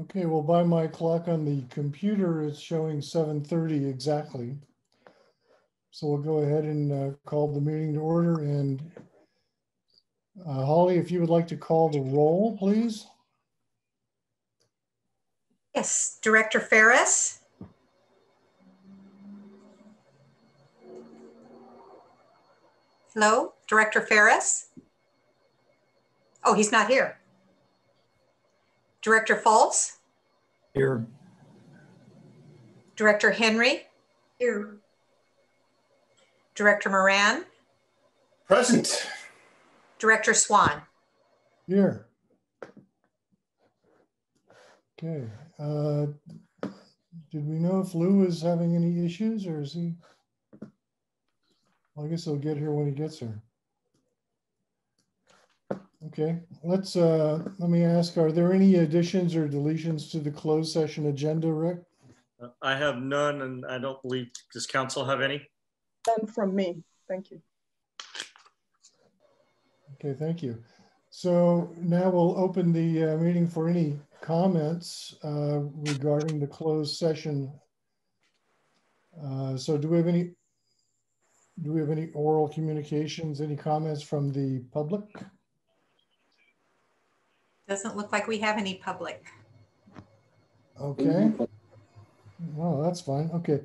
Okay, well, by my clock on the computer, it's showing seven thirty exactly. So we'll go ahead and uh, call the meeting to order and uh, Holly, if you would like to call the roll, please. Yes, Director Ferris, hello, Director Ferris? Oh, he's not here. Director Falls, Here. Director Henry, Here. Director Moran, Present. Director Swan. Here. Okay, uh, did we know if Lou is having any issues or is he? Well, I guess he'll get here when he gets here. Okay, let's, uh, let me ask, are there any additions or deletions to the closed session agenda, Rick? Uh, I have none, and I don't believe, does council have any? None from me. Thank you. Okay, thank you. So now we'll open the uh, meeting for any comments uh, regarding the closed session. Uh, So do we have any, do we have any oral communications, any comments from the public? Doesn't look like we have any public. Okay. Oh, that's fine. Okay.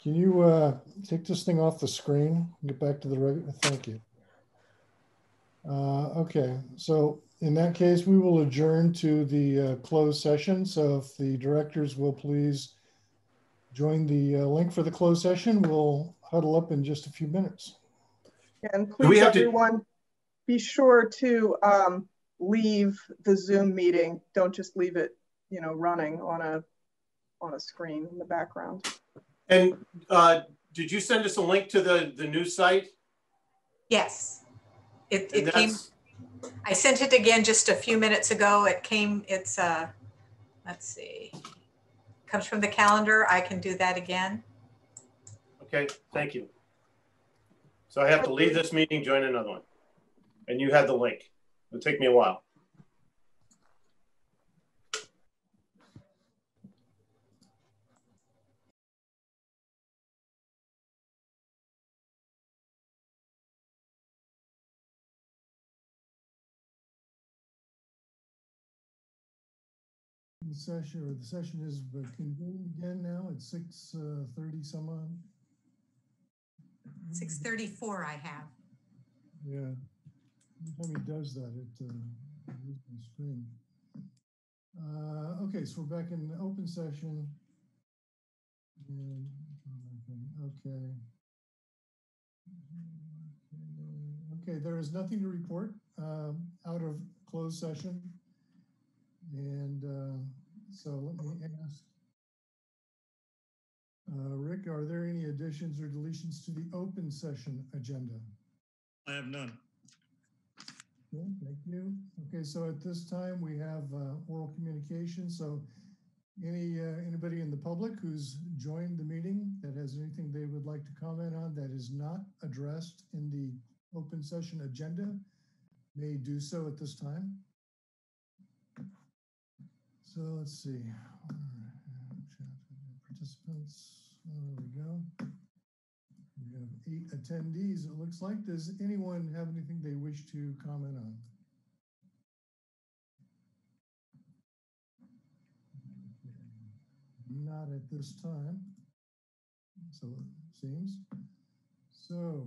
Can you uh, take this thing off the screen? And get back to the regular, thank you. Uh, Okay, so in that case, we will adjourn to the uh, closed session. So if the directors will please join the uh, link for the closed session, we'll huddle up in just a few minutes. And we please, have to- everyone, be sure to um, leave the Zoom meeting. Don't just leave it, you know, running on a on a screen in the background. And uh, did you send us a link to the, the news site? Yes. It, it came, I sent it again just a few minutes ago. It came, it's, uh, let's see. Comes from the calendar. I can do that again. Okay, thank you. So I have to leave this meeting, join another one. And you have the link. It'll take me a while. The session, or the session is convened again now at six uh, thirty some odd. Six thirty-four I have. Yeah. Every time he does that, it, uh, my screen. Uh, okay, so we're back in open session. And, Okay. Okay, there is nothing to report, um, out of closed session. And, uh, so let me ask. Uh, Rick, are there any additions or deletions to the open session agenda? I have none. Thank you. Okay, so at this time, we have uh, oral communication. So any, uh, anybody in the public who's joined the meeting that has anything they would like to comment on that is not addressed in the open session agenda may do so at this time. So let's see. Participants, there we go. We have eight attendees, it looks like. Does anyone have anything they wish to comment on? Not at this time. So it seems. So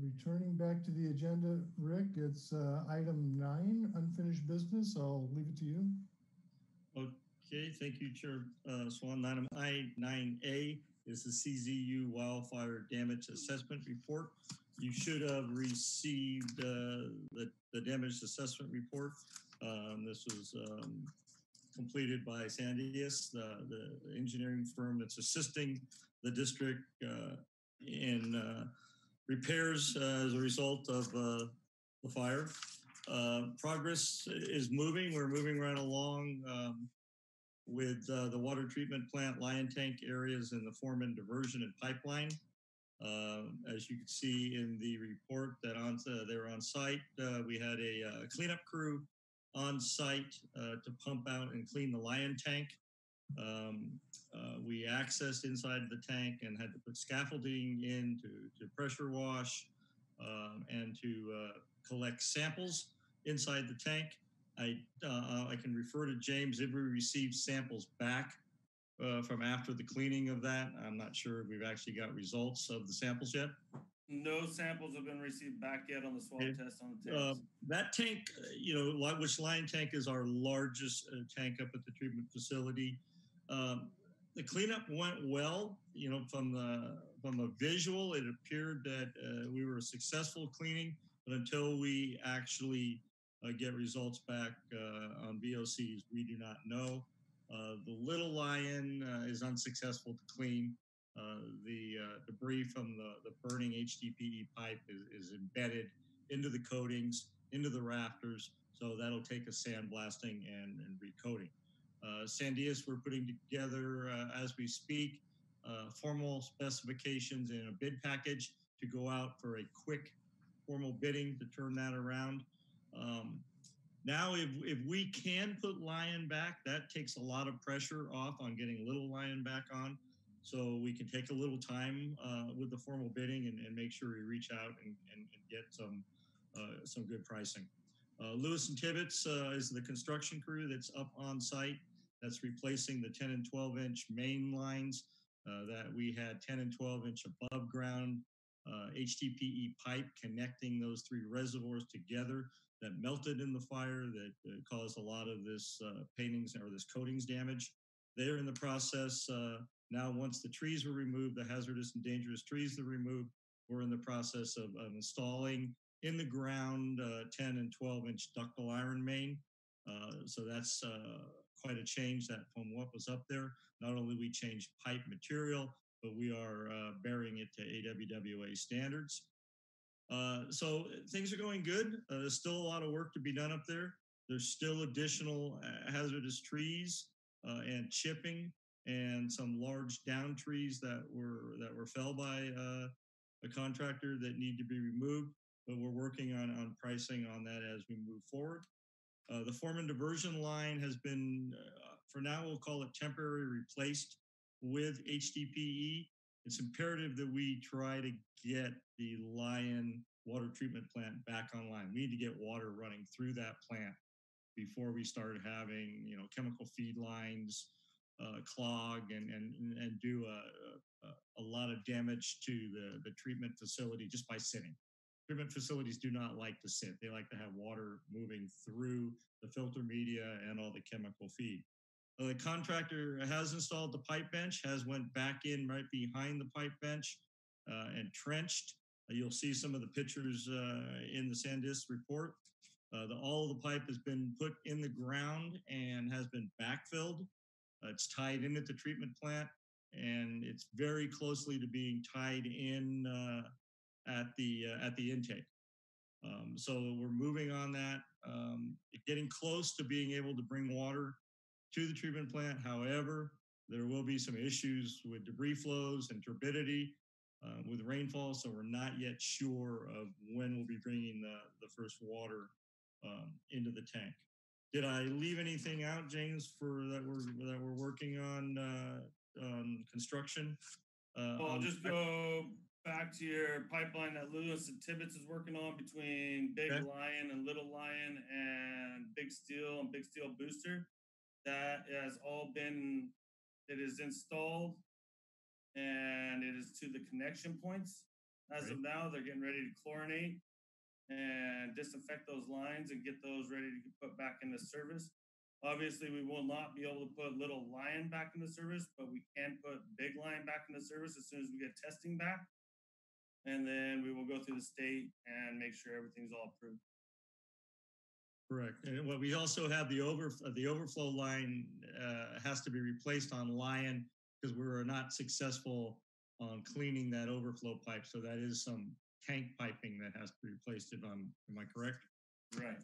returning back to the agenda, Rick, it's uh, item nine, unfinished business. I'll leave it to you. Okay, thank you, Chair uh, Swan. Item I nine A is the CZU wildfire damage assessment report. You should have received uh, the, the damage assessment report. Um, This was um, completed by Sandis, the, the engineering firm that's assisting the district uh, in uh, repairs as a result of uh, the fire. Uh, Progress is moving. We're moving right along. um, with uh, the water treatment plant, Lyon tank areas, and the Foreman diversion and pipeline. Um, As you can see in the report that on, uh, they were on site, uh, we had a uh, cleanup crew on site uh, to pump out and clean the Lyon tank. Um, uh, we accessed inside the tank and had to put scaffolding in to, to pressure wash um, and to uh, collect samples inside the tank. I, uh, I can refer to James if we received samples back uh, from after the cleaning of that. I'm not sure if we've actually got results of the samples yet. No samples have been received back yet on the swab Okay. test on the Uh, that tank, uh, you know, which line tank is our largest uh, tank up at the treatment facility. Um, the cleanup went well. You know, from the from a visual, it appeared that uh, we were a successful cleaning, but until we actually uh, get results back uh, on VOCs, we do not know. Uh, the little Lyon uh, is unsuccessful to clean. The debris from the, the burning HDPE pipe is, is embedded into the coatings, into the rafters. So that'll take a sandblasting and, and recoating. Uh, Sandis, we're putting together uh, as we speak uh, formal specifications in a bid package to go out for a quick formal bidding to turn that around. Um, now, if, if we can put Lyon back, that takes a lot of pressure off on getting Little Lyon back on. So we can take a little time uh, with the formal bidding and, and make sure we reach out and, and, and get some uh, some good pricing. Uh, Lewis and Tibbetts uh, is the construction crew that's up on site. That's replacing the 10 and 12 inch main lines uh, that we had 10 and 12 inch above ground uh, HDPE pipe connecting those three reservoirs together that melted in the fire that uh, caused a lot of this uh, paintings or this coatings damage. They're in the process uh, now. Once the trees were removed, the hazardous and dangerous trees are removed, we're in the process of, of installing in the ground uh, 10 and 12 inch ductile iron main. Uh, so that's uh, quite a change that from what was up there. Not only we changed pipe material, but we are burying it to AWWA standards. Uh, so things are going good. Uh, there's still a lot of work to be done up there. There's still additional uh, hazardous trees uh, and chipping and some large down trees that were that were felled by uh, a contractor that need to be removed. But we're working on on pricing on that as we move forward. Uh, the Foreman diversion line has been, uh, for now, we'll call it temporary replaced with HDPE. It's imperative that we try to get the Lyon water treatment plant back online. We need to get water running through that plant before we start having, you know, chemical feed lines uh, clog and, and, and do a, a, a lot of damage to the, the treatment facility just by sitting treatment facilities do not like to sit. They like to have water moving through the filter media and all the chemical feed. Uh, the contractor has installed the pipe bench, has went back in right behind the pipe bench uh, and trenched. Uh, you'll see some of the pictures uh, in the Sandis report. Uh, the, all of the pipe has been put in the ground and has been backfilled. It's tied in at the treatment plant and it's very closely to being tied in at the at the intake. Um, so we're moving on that, um, getting close to being able to bring water to the treatment plant. However, there will be some issues with debris flows and turbidity uh, with rainfall, so we're not yet sure of when we'll be bringing the, the first water um, into the tank. Did I leave anything out, James, for that we're that we're working on uh, on construction? Uh, Well, I'll just go back to your pipeline that Lewis and Tibbetts is working on between Big Okay. Lyon and Little Lyon and Big Steel and Big Steel Booster. That has all been, it is installed and it is to the connection points. As of now, they're getting ready to chlorinate and disinfect those lines and get those ready to put back into service. Obviously, we will not be able to put Little Lyon back into service, but we can put Big Lyon back into service as soon as we get testing back. And then we will go through the state and make sure everything's all approved. Correct. And what we also have the over, the overflow line uh, has to be replaced on Lyon because we were not successful on cleaning that overflow pipe. So that is some tank piping that has to be replaced if I'm, am I correct Right.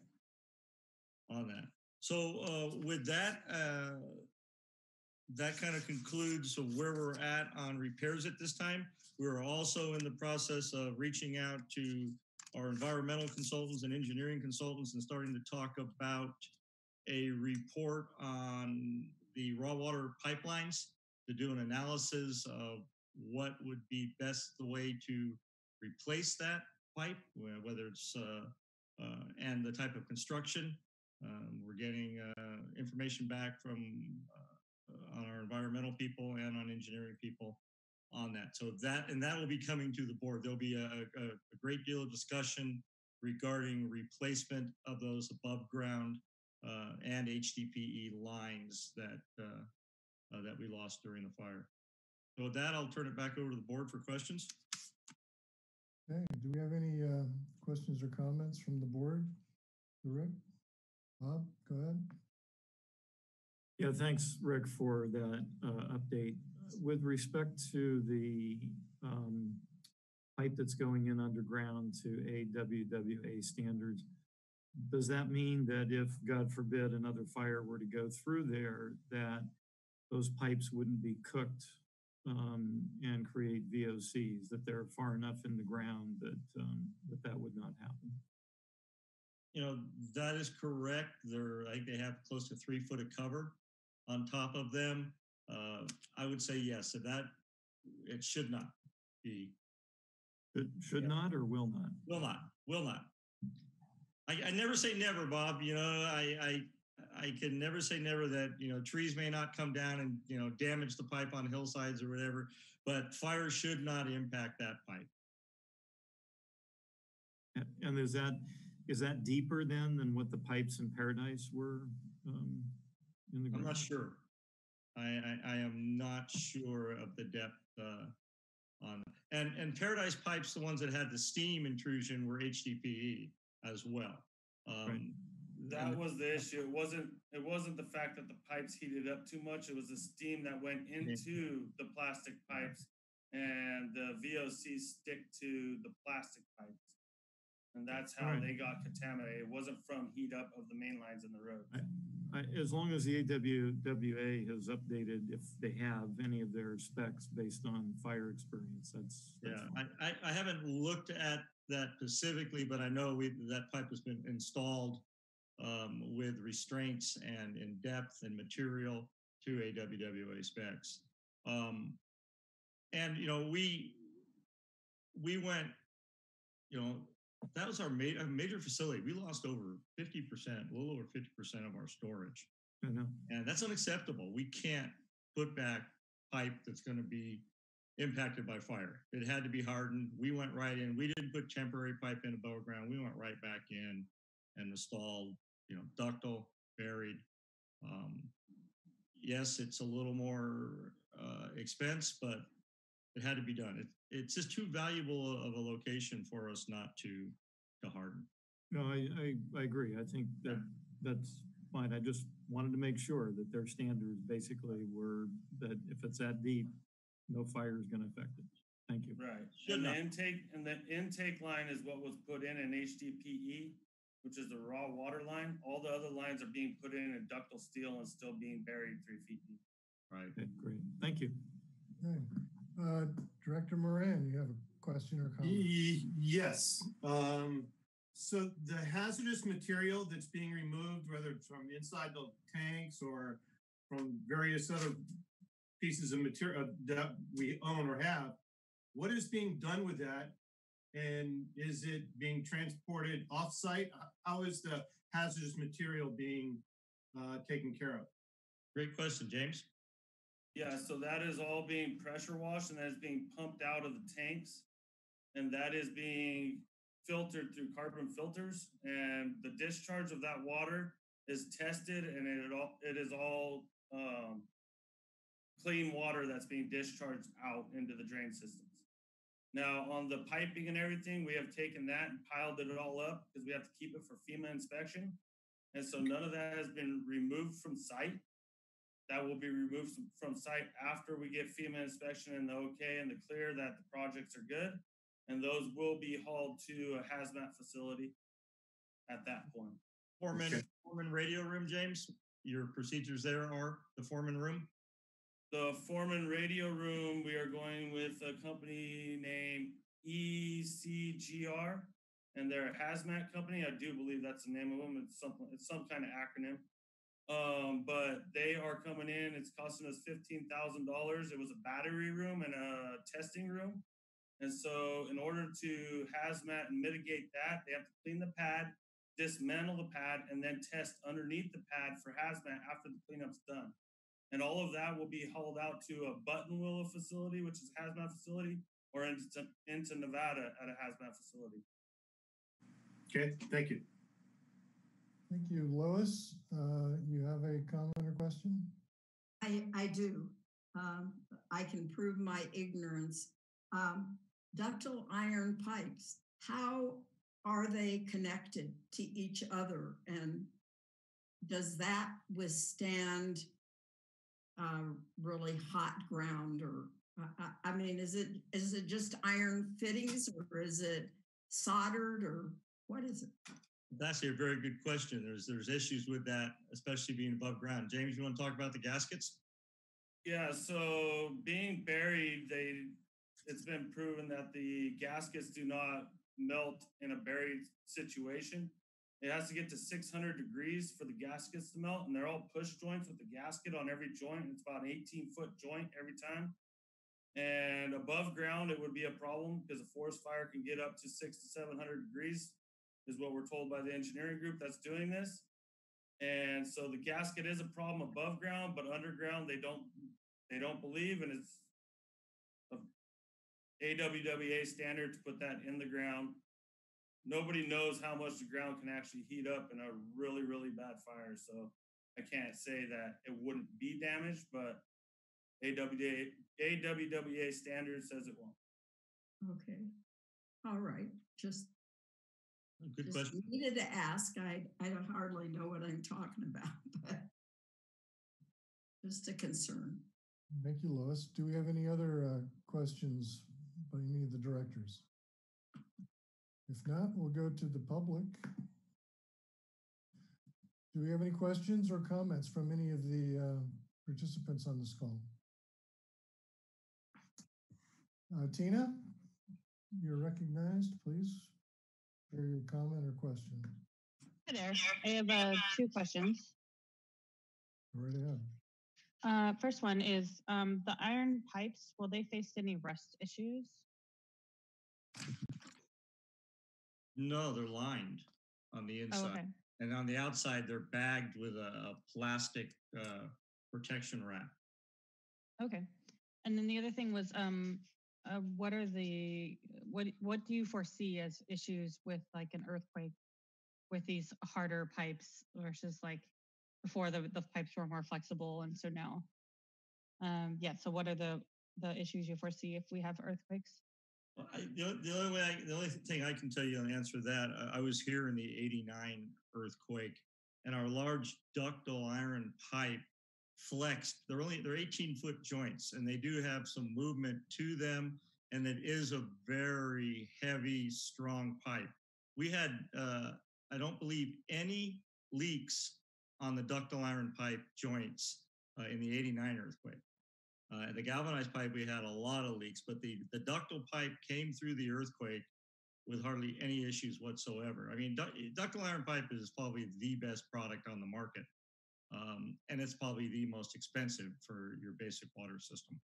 on that? So uh, with that, uh, that kind of concludes where we're at on repairs at this time. We're also in the process of reaching out to our environmental consultants and engineering consultants and starting to talk about a report on the raw water pipelines to do an analysis of what would be best the way to replace that pipe, whether it's uh, uh, and the type of construction. Um, we're getting uh, information back from uh, on our environmental people and on engineering people on that. So that and that will be coming to the board. There'll be a, a, a great deal of discussion regarding replacement of those above ground uh, and HDPE lines that uh, that we lost during the fire. So with that, I'll turn it back over to the board for questions. Okay, do we have any uh, questions or comments from the board? Rick? Bob, go ahead. Yeah, thanks, Rick, for that uh, update. With respect to the um, pipe that's going in underground to AWWA standards, does that mean that if, God forbid, another fire were to go through there, that those pipes wouldn't be cooked um, and create VOCs, that they're far enough in the ground that um, that, that would not happen? You know, that is correct. They're, I think they have close to three foot of cover on top of them. Uh, I would say yes, so that it should not be, It should Yeah. not or will not? will not, will not. I, I never say never, Bob. You know, I, I, I can never say never that, you know, trees may not come down and, you know, damage the pipe on hillsides or whatever, but fire should not impact that pipe. And is that, is that deeper then than what the pipes in Paradise were um, in the I'm not sure. I, I, I am not sure of the depth uh, on and and Paradise pipes, the ones that had the steam intrusion, were HDPE as well. Um, That mm-hmm. was the issue. It wasn't, it wasn't the fact that the pipes heated up too much. It was the steam that went mm-hmm. into the plastic pipes and the VOCs stick to the plastic pipes. And that's how Right. they got contaminated. It wasn't from heat up of the main lines in the road. I- As long as the AWWA has updated, if they have any of their specs based on fire experience, that's. that's yeah. I, I, I haven't looked at that specifically, but I know we that pipe has been installed um, with restraints and in depth and material to AWWA specs. Um, and you know, we we went, you know, that was our ma- a major facility. We lost over 50%, a little over 50% of our storage. I know. And that's unacceptable. We can't put back pipe that's going to be impacted by fire. It had to be hardened. We went right in. We didn't put temporary pipe in above ground. We went right back in and installed, you know, ductile, buried. Um, yes, it's a little more uh, expense, but it had to be done. It, it's just too valuable of a location for us not to to harden. No, I, I, I agree. I think that that's fine. I just wanted to make sure that their standards basically were that if it's that deep, no fire is going to affect it. Thank you. Right. Should And the intake, and the intake line is what was put in in HDPE, which is the raw water line. All the other lines are being put in in ductile steel and still being buried three feet deep. Right. Okay, great. Thank you. Okay. Uh, Director Moran, you have a question or comment? Y- Yes. Um, so the hazardous material that's being removed, whether it's from inside the tanks or from various other pieces of material that we own or have, what is being done with that? And is it being transported offsite? H- How is the hazardous material being uh, taken care of? Great question, James. Yeah, so that is all being pressure washed and that is being pumped out of the tanks. And that is being filtered through carbon filters. And the discharge of that water is tested and it all it is all um, clean water that's being discharged out into the drain systems. Now, on the piping and everything, we have taken that and piled it all up because we have to keep it for FEMA inspection. And so none of that has been removed from site that will be removed from- from site after we get FEMA inspection and the okay and the clear that the projects are good. And those will be hauled to a hazmat facility at that point. Foreman, Okay. foreman radio room, James. Your procedures there are the foreman room. The Foreman Radio Room, we are going with a company named ECGR. and they're a hazmat company. I do believe that's the name of them. It's something. It's some kind of acronym. Um, but they are coming in. It's costing us fifteen thousand dollars. It was a battery room and a testing room. And so, in order to hazmat and mitigate that, they have to clean the pad, dismantle the pad, and then test underneath the pad for hazmat after the cleanup's done. And all of that will be hauled out to a Buttonwillow facility, which is a hazmat facility, or into, into Nevada at a hazmat facility. Okay, thank you. Thank you. Lois, uh, you have a comment or question? I, I do. Um, I can prove my ignorance. Um, ductile iron pipes, how are they connected to each other? And does that withstand uh, really hot ground or, I, I mean, is it, is it just iron fittings or is it soldered or what is it? That's a very good question. There's there's issues with that, especially being above ground. James, you want to talk about the gaskets? Yeah, so being buried, they it's been proven that the gaskets do not melt in a buried situation. It has to get to 600 degrees for the gaskets to melt, and they're all push joints with the gasket on every joint. It's about an 18 foot joint every time. And above ground, it would be a problem because a forest fire can get up to six to 700 degrees, is what we're told by the engineering group that's doing this. And so the gasket is a problem above ground, but underground they don't they don't believe, and it's a AWWA standard to put that in the ground. Nobody knows how much the ground can actually heat up in a really, really bad fire. So I can't say that it wouldn't be damaged, but AWWA, AWWA standard says it won't. Okay. All right. Just, Good just question. needed to ask. I, I don't hardly know what I'm talking about, but just a concern. Thank you, Lois. Do we have any other uh, questions by any of the directors? If not, we'll go to the public. Do we have any questions or comments from any of the uh, participants on this call? Uh, Tina, you're recognized, please. Share your comment or question. Hi there. I have uh, two questions. Right ahead. Uh, first one is um, the iron pipes, will they face any rust issues? No, they're lined on the Oh, inside, okay. and on the outside they're bagged with a, a plastic uh, protection wrap. Okay. And then the other thing was, um, uh, what are the what what do you foresee as issues with like an earthquake with these harder pipes versus like before the the pipes were more flexible and so now, um, yeah. So what are the the issues you foresee if we have earthquakes? Well, I, the, the only way, I, the only thing I can tell you on the answer to that, I, I was here in the '89 earthquake, and our large ductile iron pipe flexed. They're only they're 18 foot joints, and they do have some movement to them, and it is a very heavy, strong pipe. We had, uh, I don't believe, any leaks on the ductile iron pipe joints uh, in the '89 earthquake. Uh, the galvanized pipe, we had a lot of leaks, but the, the ductile pipe came through the earthquake with hardly any issues whatsoever. I mean, du- ductile iron pipe is probably the best product on the market. Um, and it's probably the most expensive for your basic water system.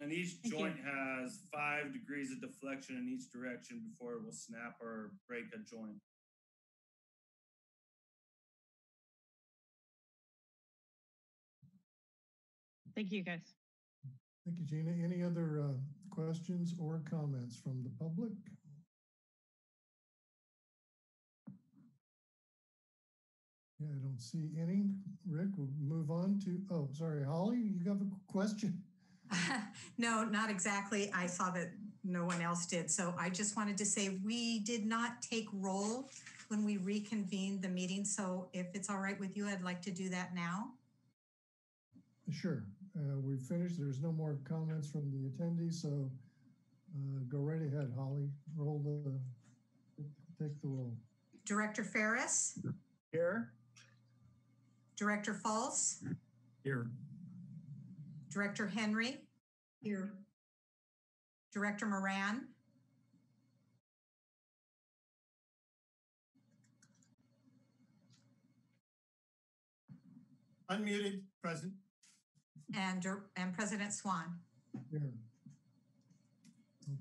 And each Thank you. joint has five degrees of deflection in each direction before it will snap or break a joint. Thank you, guys. Thank you, Gina. Any other uh, questions or comments from the public? Yeah, I don't see any. Rick, we'll move on to, oh, sorry, Holly, you have a question? No, not exactly. I saw that no one else did. So I just wanted to say we did not take roll when we reconvened the meeting. So if it's all right with you, I'd like to do that now. Sure, uh, we've finished. There's no more comments from the attendees, so uh, go right ahead, Holly. Roll the, take the roll. Director Ferris? Here. Director Falls? Here. Director Henry? Here. Director Moran? Unmuted, present and, and President Swan. Here.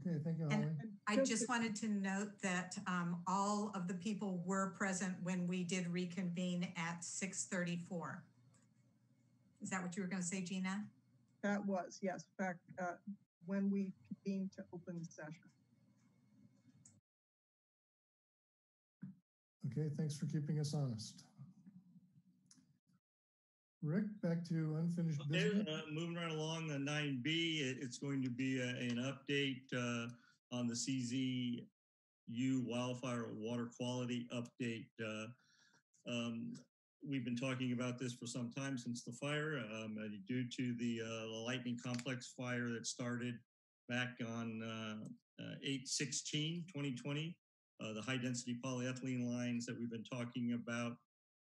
Okay, thank you, And- Holly. I just wanted to note that um, all of the people were present when we did reconvene at 6:34. Is that what you were going to say, Gina? That was, yes, back, uh, when we convened to open the session. Okay, thanks for keeping us honest. Rick, back to unfinished Okay, business. uh, moving right along, the nine B, it's going to be a- an update, uh, on the CZU wildfire water quality update. Uh, um, we've been talking about this for some time since the fire, um, uh, due to the, uh, lightning complex fire that started back on, uh, uh, 8 2020 Uh, the high density polyethylene lines that we've been talking about,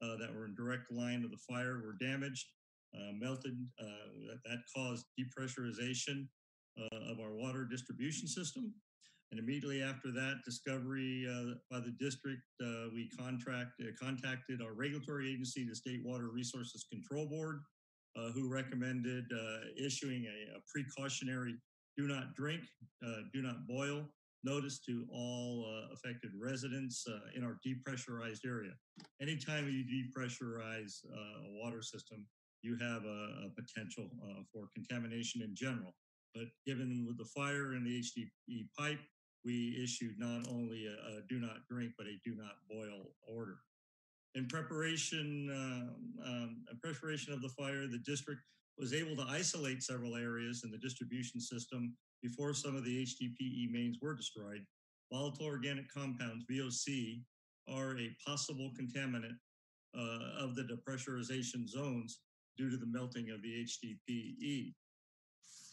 uh, that were in direct line of the fire were damaged uh, melted. Uh, that, that caused depressurization uh, of our water distribution system. And immediately after that discovery by the district, we contract, contacted our regulatory agency, the State Water Resources Control Board, who recommended issuing a, a precautionary do not drink, do not boil notice to all uh, affected residents uh, in our depressurized area. Anytime you depressurize uh, a water system, you have a, a potential uh, for contamination in general. But given with the fire and the HDPE pipe, we issued not only a, a do not drink, but a do not boil order. In preparation, um, um, in preparation of the fire, the district was able to isolate several areas in the distribution system before some of the HDPE mains were destroyed. Volatile organic compounds, VOC, are a possible contaminant uh, of the depressurization zones due to the melting of the HDPE.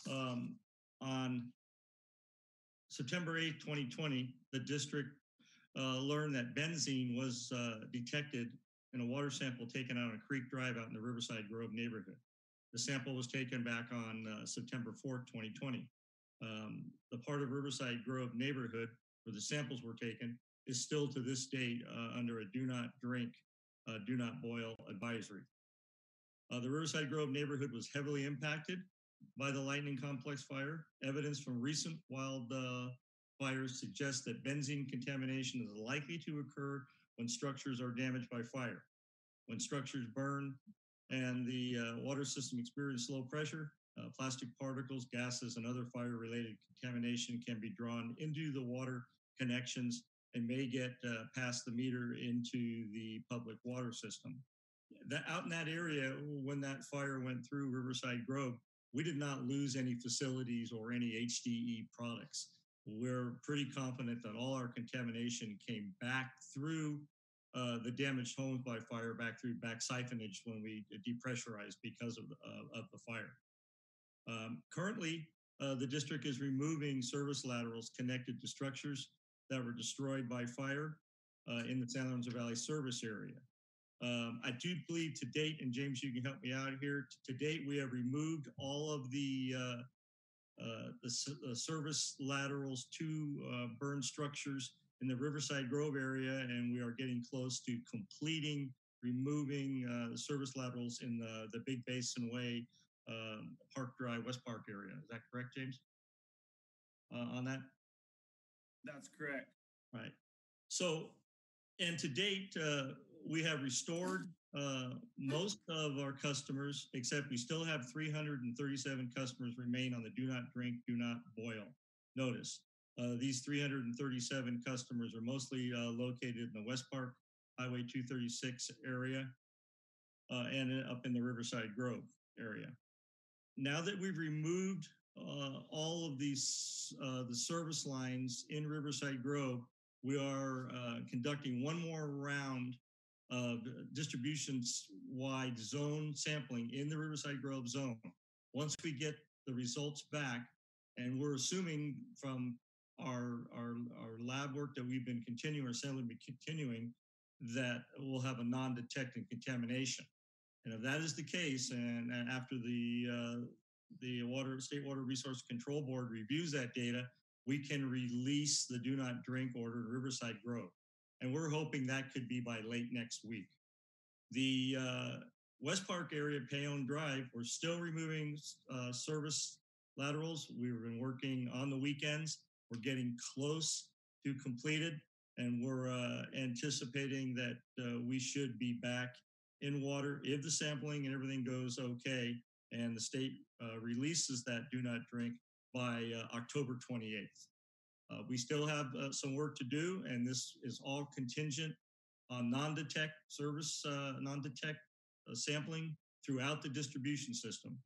Um, on September 8, 2020, the district uh, learned that benzene was uh, detected in a water sample taken out on a creek drive out in the Riverside Grove neighborhood. The sample was taken back on uh, September 4th, 2020. Um, the part of Riverside Grove neighborhood where the samples were taken is still to this date uh, under a do not drink, uh, do not boil advisory. Uh, the Riverside Grove neighborhood was heavily impacted by the lightning complex fire. Evidence from recent wild fires suggests that benzene contamination is likely to occur when structures are damaged by fire. When structures burn and the uh, water system experiences low pressure, uh, plastic particles, gases, and other fire-related contamination can be drawn into the water connections and may get uh, past the meter into the public water system. That out in that area, when that fire went through Riverside Grove, we did not lose any facilities or any HDE products. We're pretty confident that all our contamination came back through uh, the damaged homes by fire, back through back siphonage when we depressurized because of the, uh, of the fire. Um, currently, uh, the district is removing service laterals connected to structures that were destroyed by fire uh, in the San Lorenzo Valley service area. Um, I do believe to date, and James, you can help me out here. To date, we have removed all of the uh, the, the, service laterals to uh, burn structures in the Riverside Grove area, and we are getting close to completing removing uh, the service laterals in the, the Big Basin Way, um, Park Drive, West Park area. Is that correct, James? Uh, on that? That's correct. Right. So, and to date, uh, we have restored uh, most of our customers, except we still have 337 customers remain on the do not drink, do not boil notice. Uh, these 337 customers are mostly uh, located in the West Park Highway 236 area uh, and up in the Riverside Grove area. Now that we've removed uh, all of these uh, the service lines in Riverside Grove, we are conducting one more round of distributions-wide zone sampling in the Riverside Grove zone. Once we get the results back, and we're assuming from our, our, our lab work that we've been continuing, or assembly be continuing, that we'll have a non-detecting contamination. And if that is the case, and, and after the uh, the water state water resource control board reviews that data, we can release the do not drink order to Riverside Grove. And we're hoping that could be by late next week. The uh, West Park area, Bayonne Drive, we're still removing uh, service laterals. We've been working on the weekends. We're getting close to completed, and we're uh, anticipating that uh, we should be back in water if the sampling and everything goes okay, and the state uh, releases that do not drink by uh, October 28th. Uh, we still have uh, some work to do, and this is all contingent on non-detect service, uh, non-detect uh, sampling throughout the distribution system.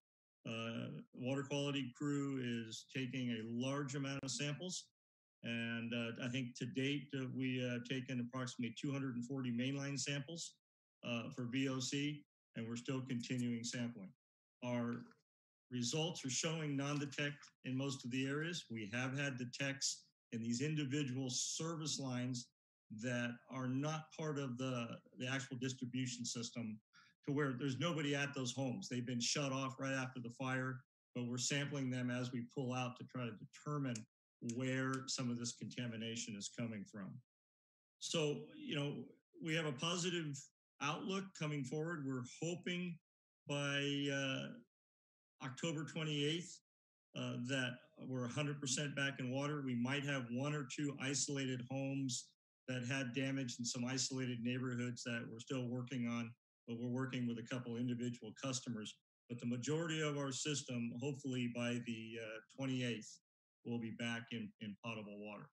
Uh, water quality crew is taking a large amount of samples, and I think to date we have taken approximately 240 mainline samples for VOC, and we're still continuing sampling. Our results are showing non-detect in most of the areas. We have had detects in these individual service lines that are not part of the, the actual distribution system to where there's nobody at those homes. They've been shut off right after the fire, but we're sampling them as we pull out to try to determine where some of this contamination is coming from. So, you know, we have a positive outlook coming forward. We're hoping by uh, October 28th uh, that we're 100% back in water. We might have one or two isolated homes that had damage in some isolated neighborhoods that we're still working on, but we're working with a couple individual customers. But the majority of our system, hopefully by the uh, 28th, will be back in, in potable water.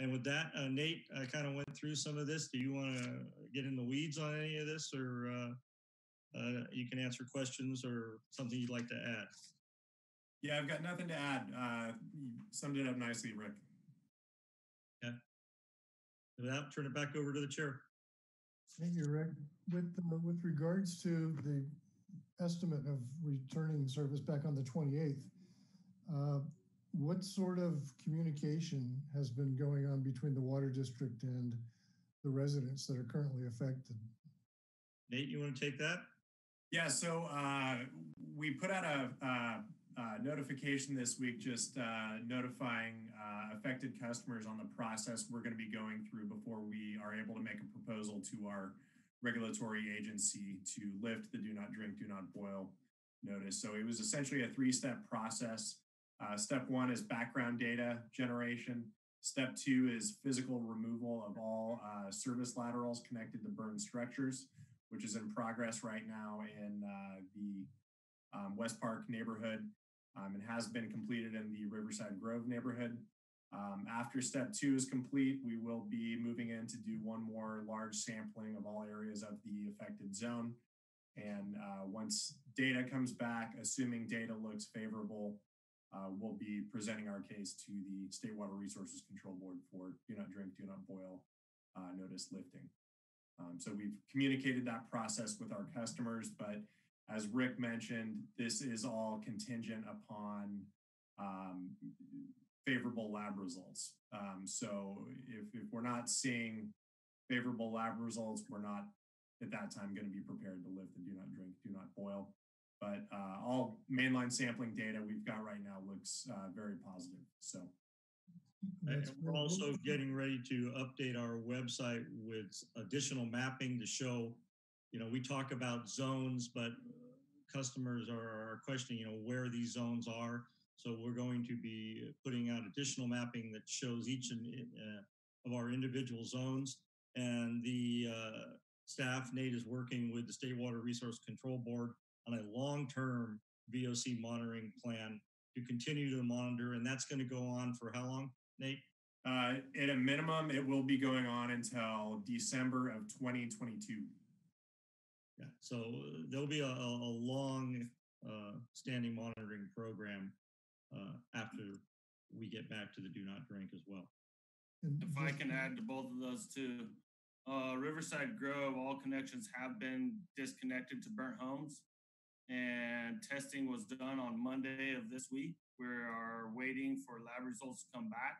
And with that, uh, Nate, I kind of went through some of this. Do you want to get in the weeds on any of this, or uh, uh, you can answer questions or something you'd like to add? Yeah, I've got nothing to add. Uh, you summed it up nicely, Rick. Yeah. With that, turn it back over to the chair. Thank you, Rick. With, uh, with regards to the estimate of returning service back on the 28th, uh, what sort of communication has been going on between the water district and the residents that are currently affected? Nate, you want to take that? Yeah, so uh, we put out a, a notification this week just uh, notifying uh, affected customers on the process we're going to be going through before we are able to make a proposal to our regulatory agency to lift the do not drink, do not boil notice. So it was essentially a three step process. Uh, step one is background data generation. Step two is physical removal of all uh, service laterals connected to burn structures, which is in progress right now in uh, the um, West Park neighborhood um, and has been completed in the Riverside Grove neighborhood. Um, after step two is complete, we will be moving in to do one more large sampling of all areas of the affected zone. And uh, once data comes back, assuming data looks favorable, uh, we'll be presenting our case to the State Water Resources Control Board for do not drink, do not boil uh, notice lifting. Um, so we've communicated that process with our customers, but as Rick mentioned, this is all contingent upon um, favorable lab results. Um, so if, if we're not seeing favorable lab results, we're not at that time going to be prepared to lift the do not drink, do not boil. But uh, all mainline sampling data we've got right now looks uh, very positive. So and we're also getting ready to update our website with additional mapping to show, you know, we talk about zones, but customers are, questioning, you know, where these zones are. So we're going to be putting out additional mapping that shows each and, uh, of our individual zones. And the uh, staff, Nate, is working with the State Water Resource Control Board on a long-term VOC monitoring plan to continue to monitor. And that's going to go on for how long, Nate? Uh, at a minimum, it will be going on until December of 2022. Yeah, so uh, there'll be a, a long uh, standing monitoring program uh, after we get back to the do not drink as well. If I can add to both of those too, uh, Riverside Grove, all connections have been disconnected to burnt homes and testing was done on Monday of this week. We are waiting for lab results to come back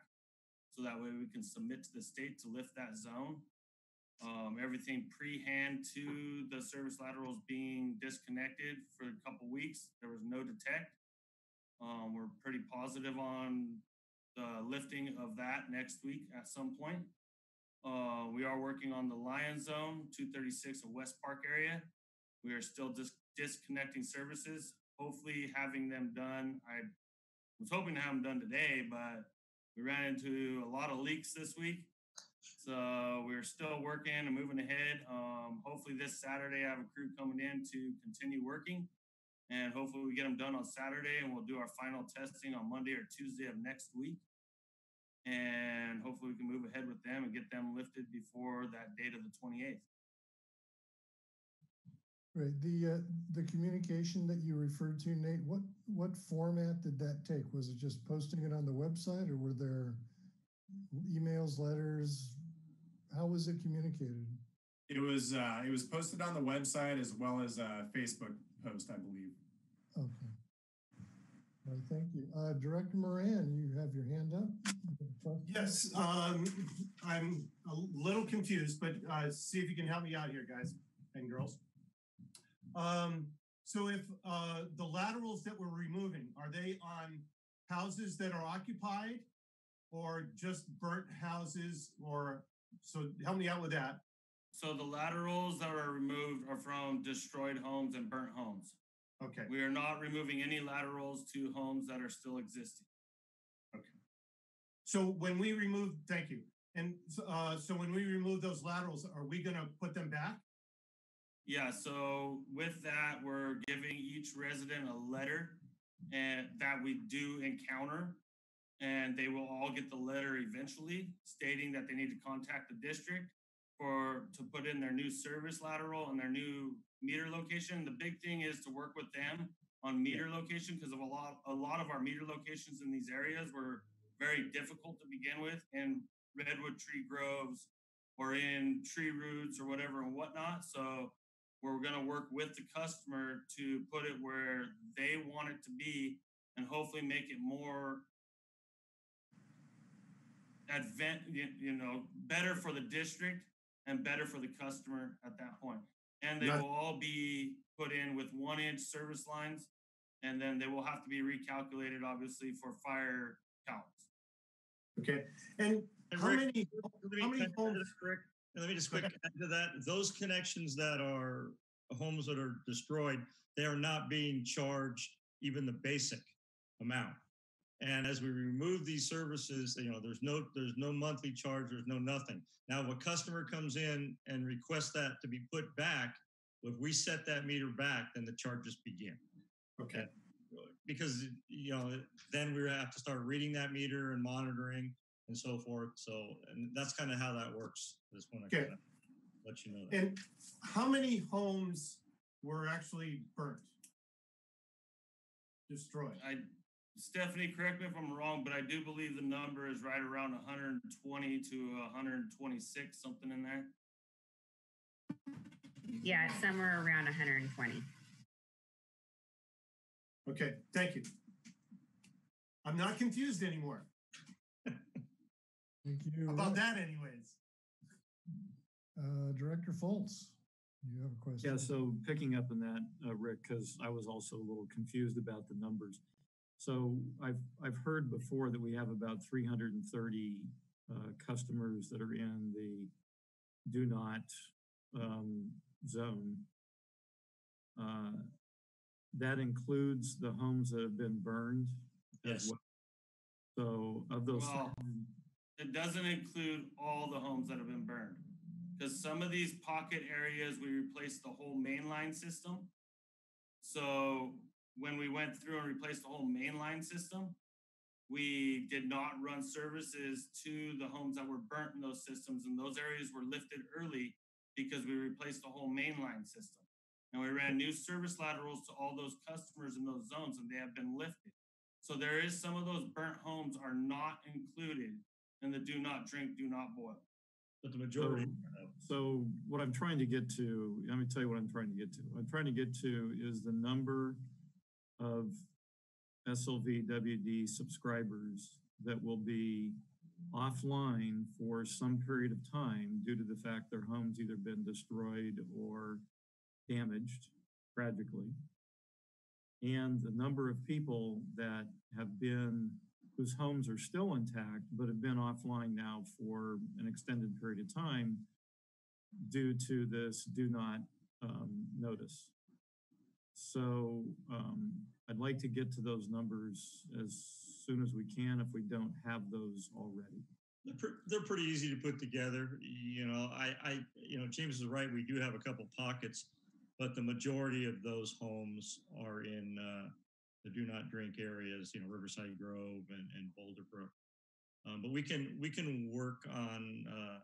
so that way we can submit to the state to lift that zone. Um, everything pre-hand to the service laterals being disconnected for a couple weeks. There was no detect. Um, we're pretty positive on the lifting of that next week at some point. Uh, we are working on the Lyon Zone 236 of West Park area. We are still just disconnecting services, hopefully having them done. I was hoping to have them done today, but we ran into a lot of leaks this week. So we're still working and moving ahead. Um, hopefully this Saturday, I have a crew coming in to continue working. And hopefully we get them done on Saturday and we'll do our final testing on Monday or Tuesday of next week. And hopefully we can move ahead with them and get them lifted before that date of the 28th. Right, the, uh, the communication that you referred to, Nate, what, what format did that take? Was it just posting it on the website or were there emails, letters? How was it communicated? It was uh, it was posted on the website as well as a Facebook post, I believe. Okay. All right, thank you. Uh, Director Moran, you have your hand up? You have a question? Yes, um, I'm a little confused, but uh, see if you can help me out here, guys and girls. Um, so if uh, the laterals that we're removing, are they on houses that are occupied or just burnt houses or, so help me out with that. So the laterals that are removed are from destroyed homes and burnt homes. Okay, We are not removing any laterals to homes that are still existing. Okay. So when we remove, thank you. And uh, so when we remove those laterals, are we gonna put them back? Yeah, so with that, we're giving each resident a letter and that we do encounter. And they will all get the letter eventually stating that they need to contact the district for, to put in their new service lateral and their new meter location. The big thing is to work with them on meter location because of a lot, a lot of our meter locations in these areas were very difficult to begin with in redwood tree groves or in tree roots or whatever and whatnot. So we're going to work with the customer to put it where they want it to be and hopefully make it more advent you, you know better for the district and better for the customer at that point. point and they Not- will all be put in with one inch service lines and then they will have to be recalculated obviously for fire counts Okay, and And how Rick, many, Let me- how many can I add homes? Rick? Let me just quick add to that. Those connections that are homes that are destroyed, they are not being charged even the basic amount. And as we remove these services, you know, there's no there's no monthly charge, there's no nothing. Now, if a customer comes in and requests that to be put back, if we set that meter back, then the charges begin. Okay, Because you know, then we have to start reading that meter and monitoring and so forth. So, and that's kind of how that works. Just want to Okay. kind let you know that. and how many homes were actually burnt? Destroyed? i stephanie correct me if i'm wrong but i do believe the number is right around 120 to 126 something in there Yeah, somewhere around 120. Okay, thank you. I'm not confused anymore Thank you. about that anyways. Uh, Director Fultz, you have a question? Yeah, so picking up on that, uh, Rick, because I was also a little confused about the numbers. So I've, I've heard before that we have about three hundred and thirty, uh, customers that are in the do not, um, zone. Uh, that includes the homes that have been burned as Yes. well. So of those, Well, it doesn't include all the homes that have been burned because some of these pocket areas we replaced the whole mainline system so when we went through and replaced the whole mainline system we did not run services to the homes that were burnt in those systems and those areas were lifted early because we replaced the whole mainline system and we ran new service laterals to all those customers in those zones and they have been lifted so there is some of those burnt homes are not included in the do not drink, do not boil. But the majority. So what I'm trying to get to, let me tell you what I'm trying to get to. What I'm trying to get to is the number of SLVWD subscribers that will be offline for some period of time due to the fact their home's either been destroyed or damaged tragically. And the number of people that have been whose homes are still intact but have been offline now for an extended period of time due to this do not um, notice. So um, I'd like to get to those numbers as soon as we can if we don't have those already. They're, pre- they're pretty easy to put together. You know, I, I, you know, James is right. We do have a couple pockets, but the majority of those homes are in uh, the do not drink areas. You know, Riverside Grove and, and Boulder Brook. Um, but we can we can work on uh,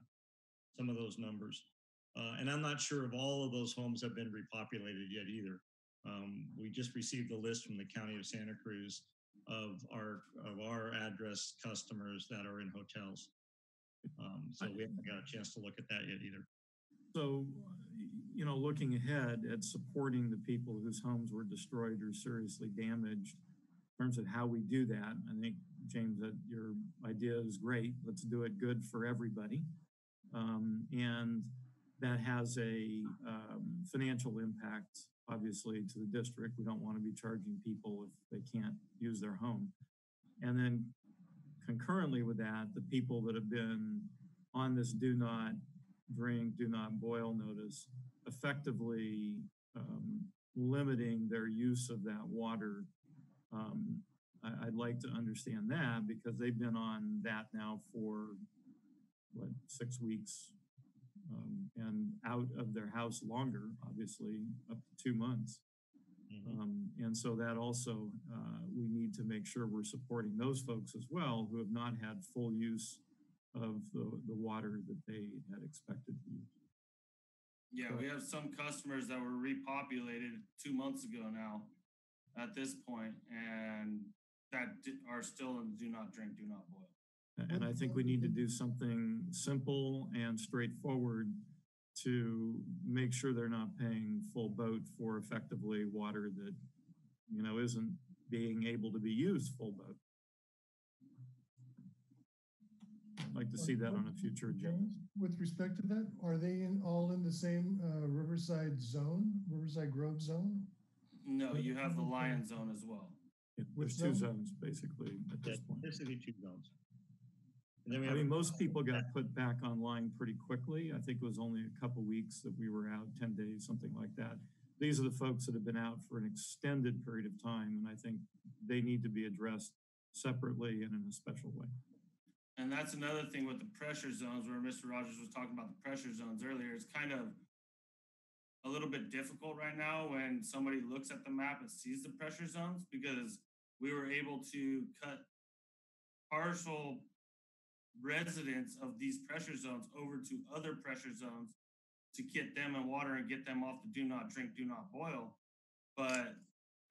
some of those numbers. Uh, and I'm not sure if all of those homes have been repopulated yet either. Um, we just received a list from the county of Santa Cruz of our of our address customers that are in hotels. Um, so we haven't got a chance to look at that yet either. So, you know, looking ahead at supporting the people whose homes were destroyed or seriously damaged, in terms of how we do that, I think, James, that your idea is great. Let's do it good for everybody. Um, and that has a um, financial impact, obviously, to the district. We don't want to be charging people if they can't use their home. And then concurrently with that, the people that have been on this do not drink, do not boil notice, effectively um, limiting their use of that water. Um, I, would like to understand that because they've been on that now for what six weeks um, and out of their house longer, obviously up to two months. Mm-hmm. Um, and so that also, uh, we need to make sure we're supporting those folks as well who have not had full use of the, the water that they had expected to use. Yeah, we have some customers that were repopulated two months ago now at this point, and that di- are still in do not drink, do not boil. And I think we need to do something simple and straightforward to make sure they're not paying full boat for effectively water that, you know, isn't being able to be used full boat. I'd like to see that on a future agenda. With respect to that, are they in, all in the same uh, Riverside zone, Riverside Grove zone? No, you have the Lyon zone as well. Yeah, There's two zones basically at this point. Basically two zones. And then we I have mean, most people got put back online pretty quickly. I think it was only a couple weeks that we were out, 10 days, something like that. These are the folks that have been out for an extended period of time, and I think they need to be addressed separately and in a special way. And that's another thing with the pressure zones where Mr. Rogers was talking about the pressure zones earlier. It's kind of a little bit difficult right now when somebody looks at the map and sees the pressure zones because we were able to cut partial residents of these pressure zones over to other pressure zones to get them in water and get them off the do not drink, do not boil. But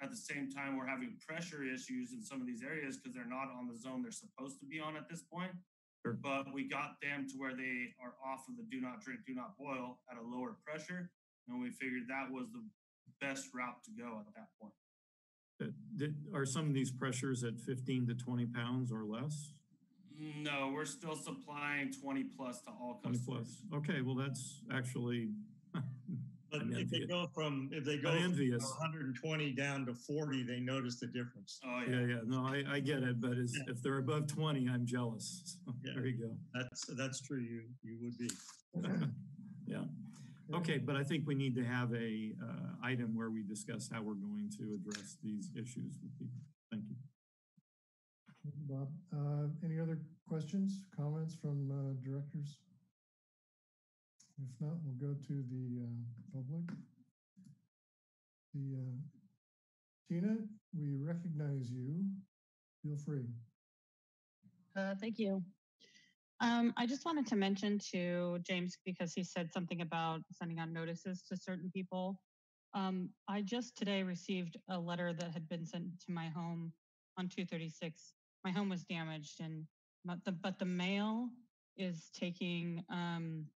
at the same time, we're having pressure issues in some of these areas because they're not on the zone they're supposed to be on at this point. Sure. But we got them to where they are off of the do not drink, do not boil at a lower pressure. And we figured that was the best route to go at that point. Uh, did- Are some of these pressures at 15 to 20 pounds or less? No, we're still supplying 20 plus to all 20 customers. Okay, well, that's actually, But I'm if they go from, if they go I'm from envious. 120 down to 40, they notice the difference. Oh, Yeah, yeah. yeah, no, I, I get it, but is, if they're above 20, I'm jealous. So, Yeah. There you go. That's, that's true. You, you would be. Yeah. Okay, but I think we need to have a uh, item where we discuss how we're going to address these issues with people. Thank you. Thank you, Bob. Uh, Any other questions, comments from uh, directors? If not, we'll go to the uh, public. The uh, Tina, we recognize you. Feel free. Uh, thank you. Um, I just wanted to mention to James because he said something about sending out notices to certain people. Um, I just today received a letter that had been sent to my home on 236. My home was damaged, and but the but the mail is taking. Um,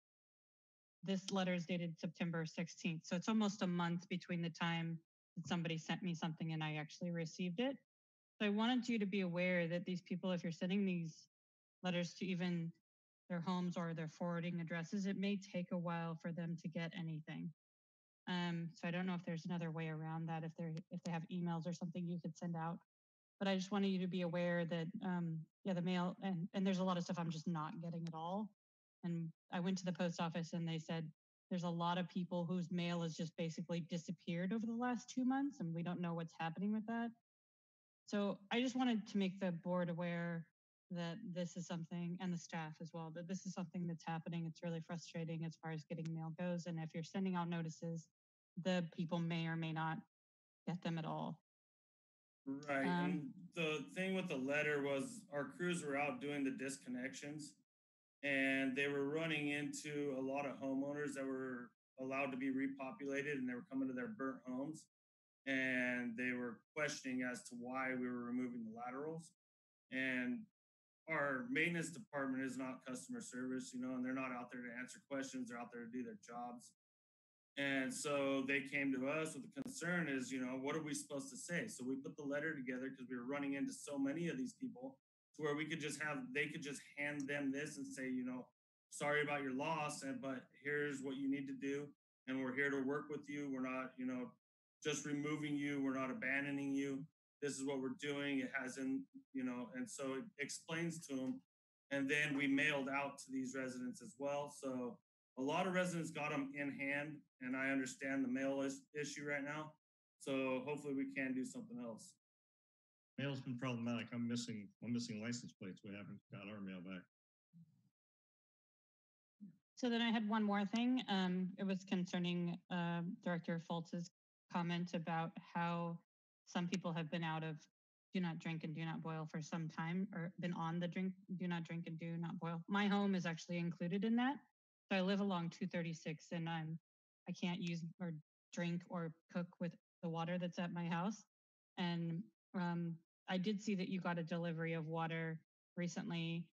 this letter is dated September 16th, so it's almost a month between the time that somebody sent me something and I actually received it. So I wanted you to be aware that these people, if you're sending these letters to even their homes or their forwarding addresses, it may take a while for them to get anything. Um, so I don't know if there's another way around that, if they're if they have emails or something you could send out. But I just wanted you to be aware that um, yeah, the mail and and there's a lot of stuff I'm just not getting at all. And I went to the post office and they said there's a lot of people whose mail has just basically disappeared over the last two months, and we don't know what's happening with that. So I just wanted to make the board aware that this is something, and the staff as well, that this is something that's happening. It's really frustrating as far as getting mail goes. And if you're sending out notices, the people may or may not get them at all. Right. Um, and the thing with the letter was our crews were out doing the disconnections and they were running into a lot of homeowners that were allowed to be repopulated and they were coming to their burnt homes and they were questioning as to why we were removing the laterals and our maintenance department is not customer service you know and they're not out there to answer questions they're out there to do their jobs and so they came to us with the concern is, you know, what are we supposed to say? So we put the letter together because we were running into so many of these people to where we could just have, they could just hand them this and say, you know, sorry about your loss, and but here's what you need to do. And we're here to work with you. We're not, you know, just removing you. We're not abandoning you. This is what we're doing. It hasn't, you know, and so it explains to them. And then we mailed out to these residents as well. So a lot of residents got them in hand, and I understand the mail is, issue right now. So hopefully we can do something else. Mail's been problematic. I'm missing, I'm missing license plates. We haven't got our mail back. So then I had one more thing. Um, it was concerning um, Director Fultz's comment about how some people have been out of do not drink and do not boil for some time or been on the drink, do not drink and do not boil. My home is actually included in that. So I live along 236 and I'm I can't use or drink or cook with the water that's at my house. And um, I did see that you got a delivery of water recently,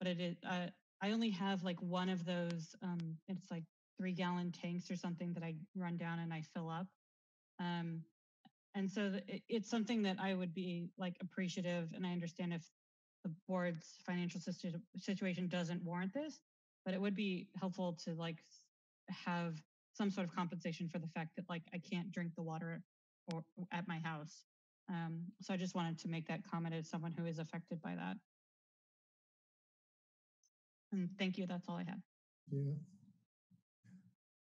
but it is uh, I only have like one of those. Um, it's like three gallon tanks or something that I run down and I fill up. Um, and so it's something that I would be like appreciative, and I understand if the board's financial situ- situation doesn't warrant this, but it would be helpful to like have some sort of compensation for the fact that like I can't drink the water or at my house. Um, so I just wanted to make that comment as someone who is affected by that. And thank you. That's all I had. Yeah.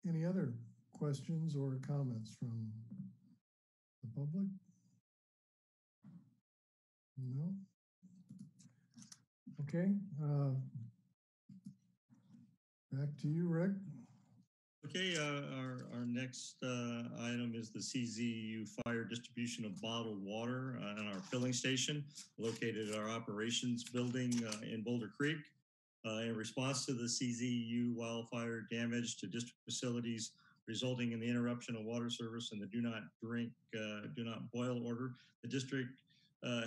Any other questions or comments from the public? No? Okay, uh, back to you, Rick. Okay, uh, our, our next uh, item is the CZU fire distribution of bottled water uh, our filling station located at our operations building uh, in Boulder Creek. Uh, in response to the CZU wildfire damage to district facilities resulting in the interruption of water service and the do not drink, uh, do not boil order, the district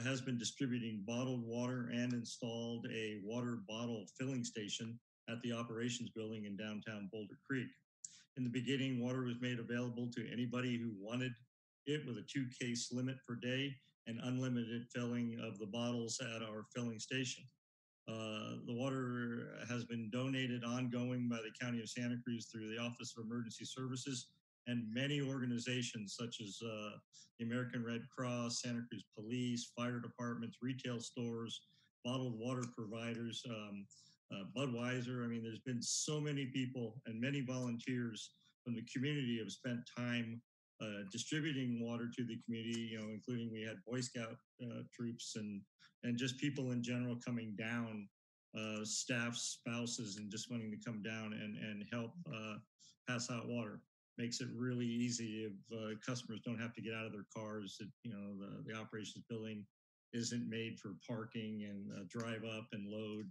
has been distributing bottled water and installed a water bottle filling station at the operations building in downtown Boulder Creek. In the beginning, water was made available to anybody who wanted it with a two case limit per day and unlimited filling of the bottles at our filling station. Uh, the water has been donated ongoing by the County of Santa Cruz through the Office of Emergency Services and many organizations such as uh, the American Red Cross, Santa Cruz Police, fire departments, retail stores, bottled water providers, um, uh, Budweiser. I mean, there's been so many people and many volunteers from the community have spent time uh, distributing water to the community. You know, including we had Boy Scout uh, troops and and just people in general coming down, uh, staff, spouses, and just wanting to come down and and help uh, pass out water. Makes it really easy if uh, customers don't have to get out of their cars. It, you know, the the operations building isn't made for parking and drive up and load.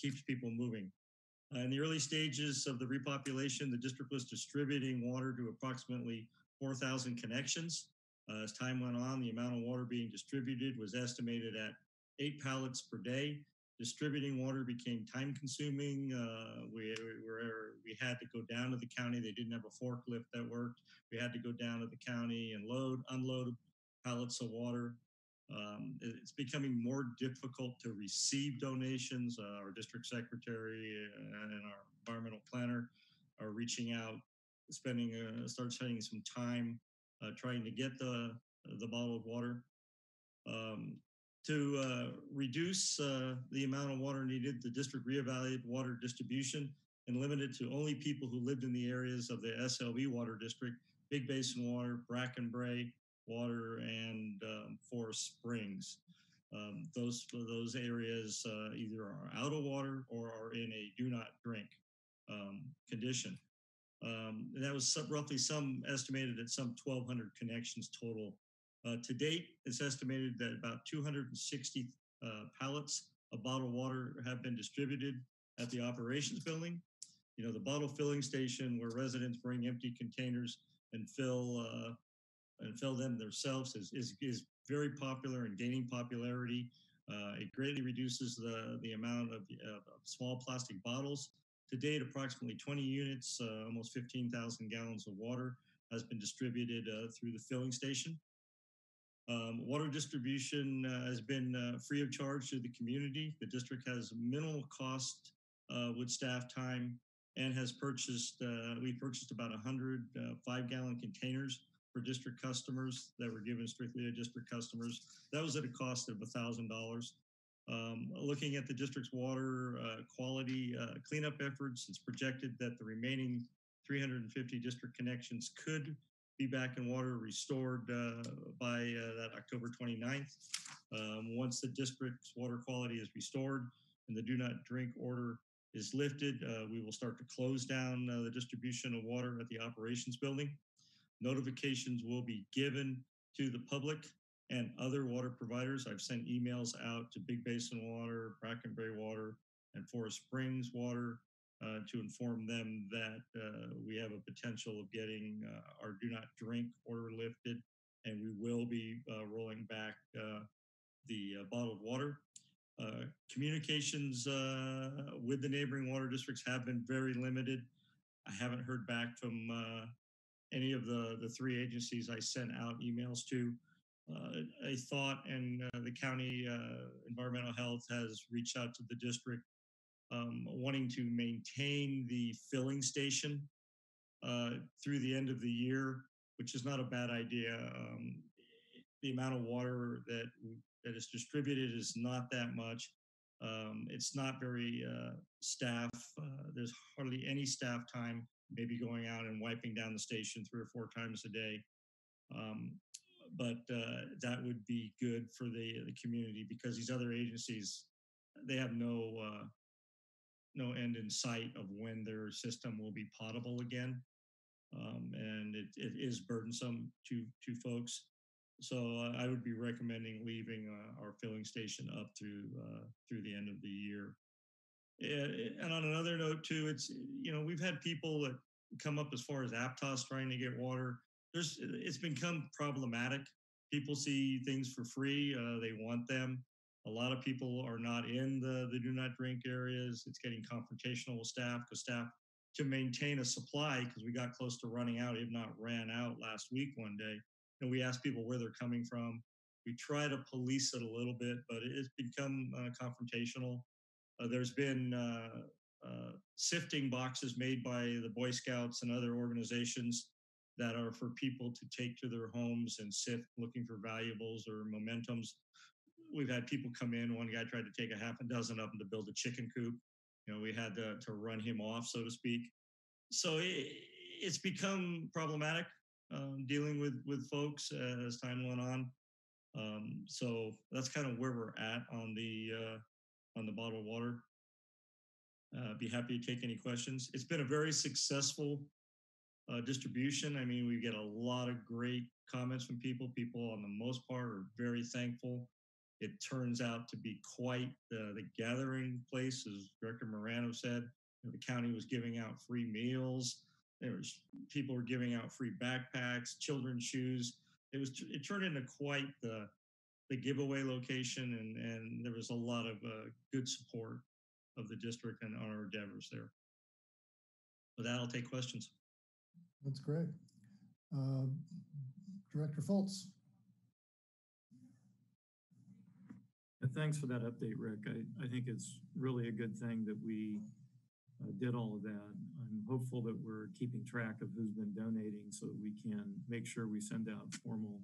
Keeps people moving. Uh, in the early stages of the repopulation, the district was distributing water to approximately 4,000 connections. Uh, as time went on, the amount of water being distributed was estimated at eight pallets per day. Distributing water became time consuming. Uh, we, we, were, we had to go down to the county. They didn't have a forklift that worked. We had to go down to the county and load, unload pallets of water. Um, it's becoming more difficult to receive donations. Uh, our district secretary and our environmental planner are reaching out, spending, uh, start spending some time uh, trying to get the the bottled water. Um, to uh, reduce uh, the amount of water needed, the district reevaluated water distribution and limited to only people who lived in the areas of the SLV Water District, Big Basin Water, Brackenbrae Water, and um, Forest Springs. Um, those those areas uh, either are out of water or are in a do not drink um, condition. Um, that was roughly some estimated at some 1,200 connections total. Uh, to date, it's estimated that about 260 uh, pallets of bottled water have been distributed at the operations building. You know, the bottle filling station where residents bring empty containers and fill uh, and fill them themselves is, is, is very popular and gaining popularity. Uh, it greatly reduces the, the amount of, of small plastic bottles to date, approximately 20 units, uh, almost 15,000 gallons of water has been distributed uh, through the filling station. Um, water distribution uh, has been uh, free of charge to the community. The district has minimal cost uh, with staff time and has purchased, uh, we purchased about 100 five gallon containers for district customers that were given strictly to district customers. That was at a cost of $1,000. Um, looking at the district's water uh, quality uh, cleanup efforts, it's projected that the remaining 350 district connections could be back in water restored uh, by uh, that October 29th. Um, once the district's water quality is restored and the do not drink order is lifted, uh, we will start to close down uh, the distribution of water at the operations building. Notifications will be given to the public and other water providers. I've sent emails out to Big Basin Water, Brackenbrae Water, and Forest Springs Water uh, to inform them that uh, we have a potential of getting uh, our do not drink order lifted, and we will be uh, rolling back uh, the uh, bottled water. communications with the neighboring water districts have been very limited. I haven't heard back from any of the, the three agencies I sent out emails to. Uh, I thought, and uh, the county uh, environmental health has reached out to the district um, wanting to maintain the filling station uh, through the end of the year, which is not a bad idea. Um, the amount of water that that is distributed is not that much. Um, it's not very uh, staff. Uh, there's hardly any staff time. Maybe going out and wiping down the station three or four times a day. Um, but uh, that would be good for the the community because these other agencies they have no uh, no end in sight of when their system will be potable again, um, and it, it is burdensome to to folks. So uh, I would be recommending leaving uh, our filling station up through uh, through the end of the year. And on another note too, it's you know we've had people that come up as far as Aptos trying to get water there's it's become problematic. People see things for free, uh, they want them. A lot of people are not in the the do not drink areas. It's getting confrontational with staff because staff to maintain a supply because we got close to running out, if not ran out last week one day. And we ask people where they're coming from. We try to police it a little bit, but it's become uh, confrontational. Uh, there's been uh, uh sifting boxes made by the Boy Scouts and other organizations that are for people to take to their homes and sift looking for valuables or momentums. We've had people come in. One guy tried to take a half a dozen of them to build a chicken coop. You know, we had to, to run him off, so to speak. So it, it's become problematic um, dealing with with folks as time went on. Um, so that's kind of where we're at on the uh, on the bottled water. Uh, be happy to take any questions. It's been a very successful uh, distribution. I mean, we get a lot of great comments from people. People, on the most part, are very thankful. It turns out to be quite the, the gathering place, as Director Morano said. You know, the county was giving out free meals. There was people were giving out free backpacks, children's shoes. It was it turned into quite the the giveaway location, and and there was a lot of uh, good support of the district and our endeavors there. With that, I'll take questions. That's great. Uh, Director Fultz. Thanks for that update, Rick. I, I think it's really a good thing that we uh, did all of that. I'm hopeful that we're keeping track of who's been donating so that we can make sure we send out formal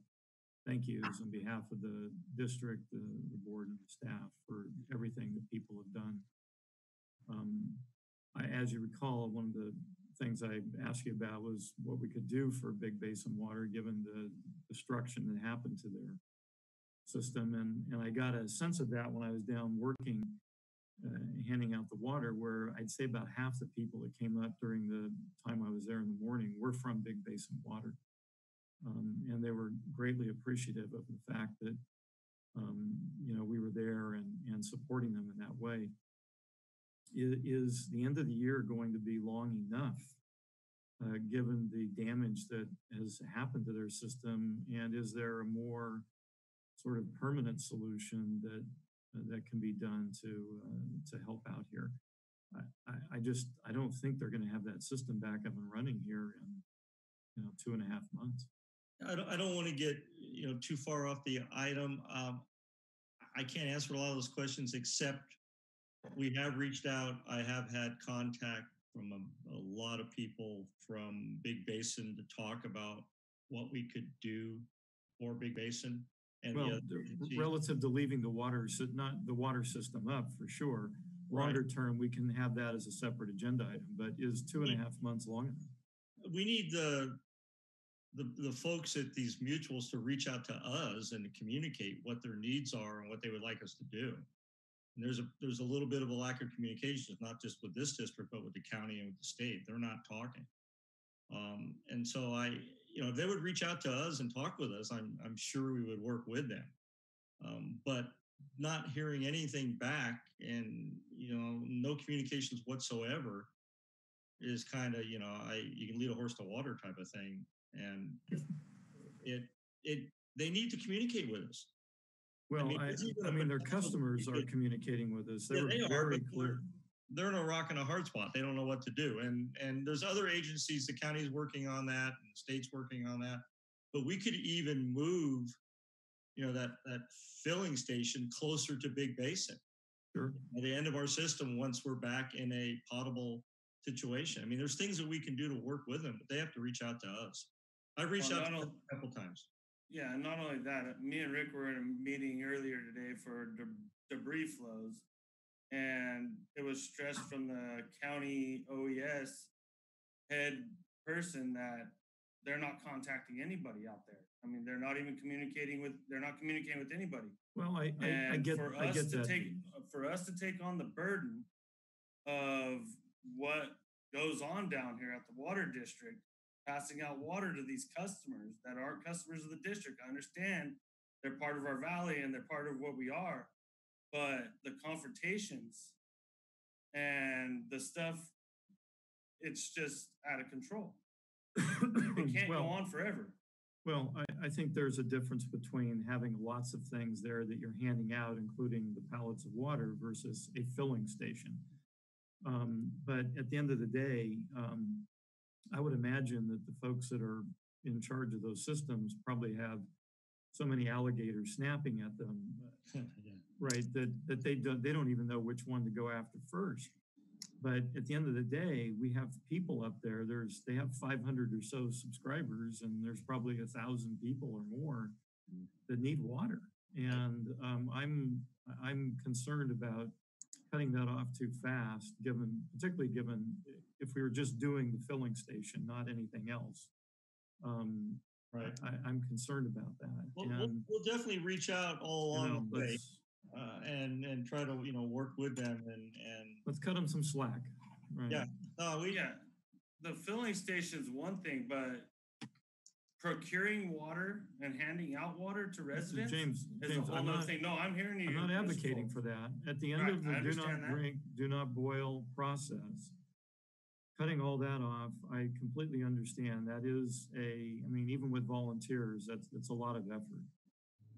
thank yous on behalf of the district, the, the board, and the staff for everything that people have done. Um, I, as you recall, one of the things I asked you about was what we could do for Big Basin Water, given the destruction that happened to their system. And, and I got a sense of that when I was down working, uh, handing out the water, where I'd say about half the people that came up during the time I was there in the morning were from Big Basin Water. Um, and they were greatly appreciative of the fact that, um, you know, we were there and, and supporting them in that way. Is the end of the year going to be long enough, uh, given the damage that has happened to their system? And is there a more sort of permanent solution that uh, that can be done to uh, to help out here? I, I, I just I don't think they're going to have that system back up and running here in you know two and a half months. I don't, I don't want to get, you know, too far off the item. Um, I can't answer a lot of those questions, except we have reached out. I have had contact from a, a lot of people from Big Basin to talk about what we could do for Big Basin. And Well, relative to leaving the water, not the water system up for sure. Right. Longer term, we can have that as a separate agenda item, but is two and a half months long enough? we need the, the, the folks at these mutuals to reach out to us and to communicate what their needs are and what they would like us to do. And there's a, there's a little bit of a lack of communication, not just with this district, but with the county and with the state. They're not talking. Um, and so I, you know, if they would reach out to us and talk with us, I'm, I'm sure we would work with them. Um, but not hearing anything back and, you know, no communications whatsoever is kind of, you know, I, you can lead a horse to water type of thing. And it, it, they need to communicate with us. Well, mean, I, even I a mean, their customers are communicating with us. They Yeah, were they are, very but clear. They're in a rock and a hard spot. They don't know what to do. And and there's other agencies, the county's working on that, and the state's working on that. But we could even move, you know, that that filling station closer to Big Basin. Sure. At the end of our system, once we're back in a potable situation. I mean, there's things that we can do to work with them, but they have to reach out to us. I've reached Well, out to not them on- a couple times. Yeah, and not only that, uh, me and Rick were in a meeting earlier today for de- debris flows. And it was stressed from the county OES head person that they're not contacting anybody out there. I mean, they're not even communicating with, they're not communicating with anybody. Well, I, I, I And get, for I us get to that. take, for us to take on the burden of what goes on down here at the water district, passing out water to these customers that aren't customers of the district. I understand they're part of our valley and they're part of what we are, but the confrontations and the stuff, it's just out of control. It can't go on forever. Well, I, I think there's a difference between having lots of things there that you're handing out, including the pallets of water versus a filling station. Um, but at the end of the day, um, I would imagine that the folks that are in charge of those systems probably have so many alligators snapping at them, right? That, that they don't, they don't even know which one to go after first. But at the end of the day, we have people up there. There's they have 500 or so subscribers, and there's probably a thousand people or more that need water. And um, I'm I'm concerned about cutting that off too fast, given particularly given if we were just doing the filling station, not anything else. Um, Right. I, I'm concerned about that. We'll, we'll, we'll definitely reach out all you along know, the way uh, and and try to you know work with them and and let's cut them some slack. Right. yeah. No, we Yeah, the filling station is one thing, but procuring water and handing out water to residents James, is James, a whole I'm other not- thing. No, I'm hearing you. I'm not advocating for that. At the end Right, of the do not that. drink, do not boil process, cutting all that off, I completely understand. That is a, I mean, even with volunteers, that's, that's a lot of effort.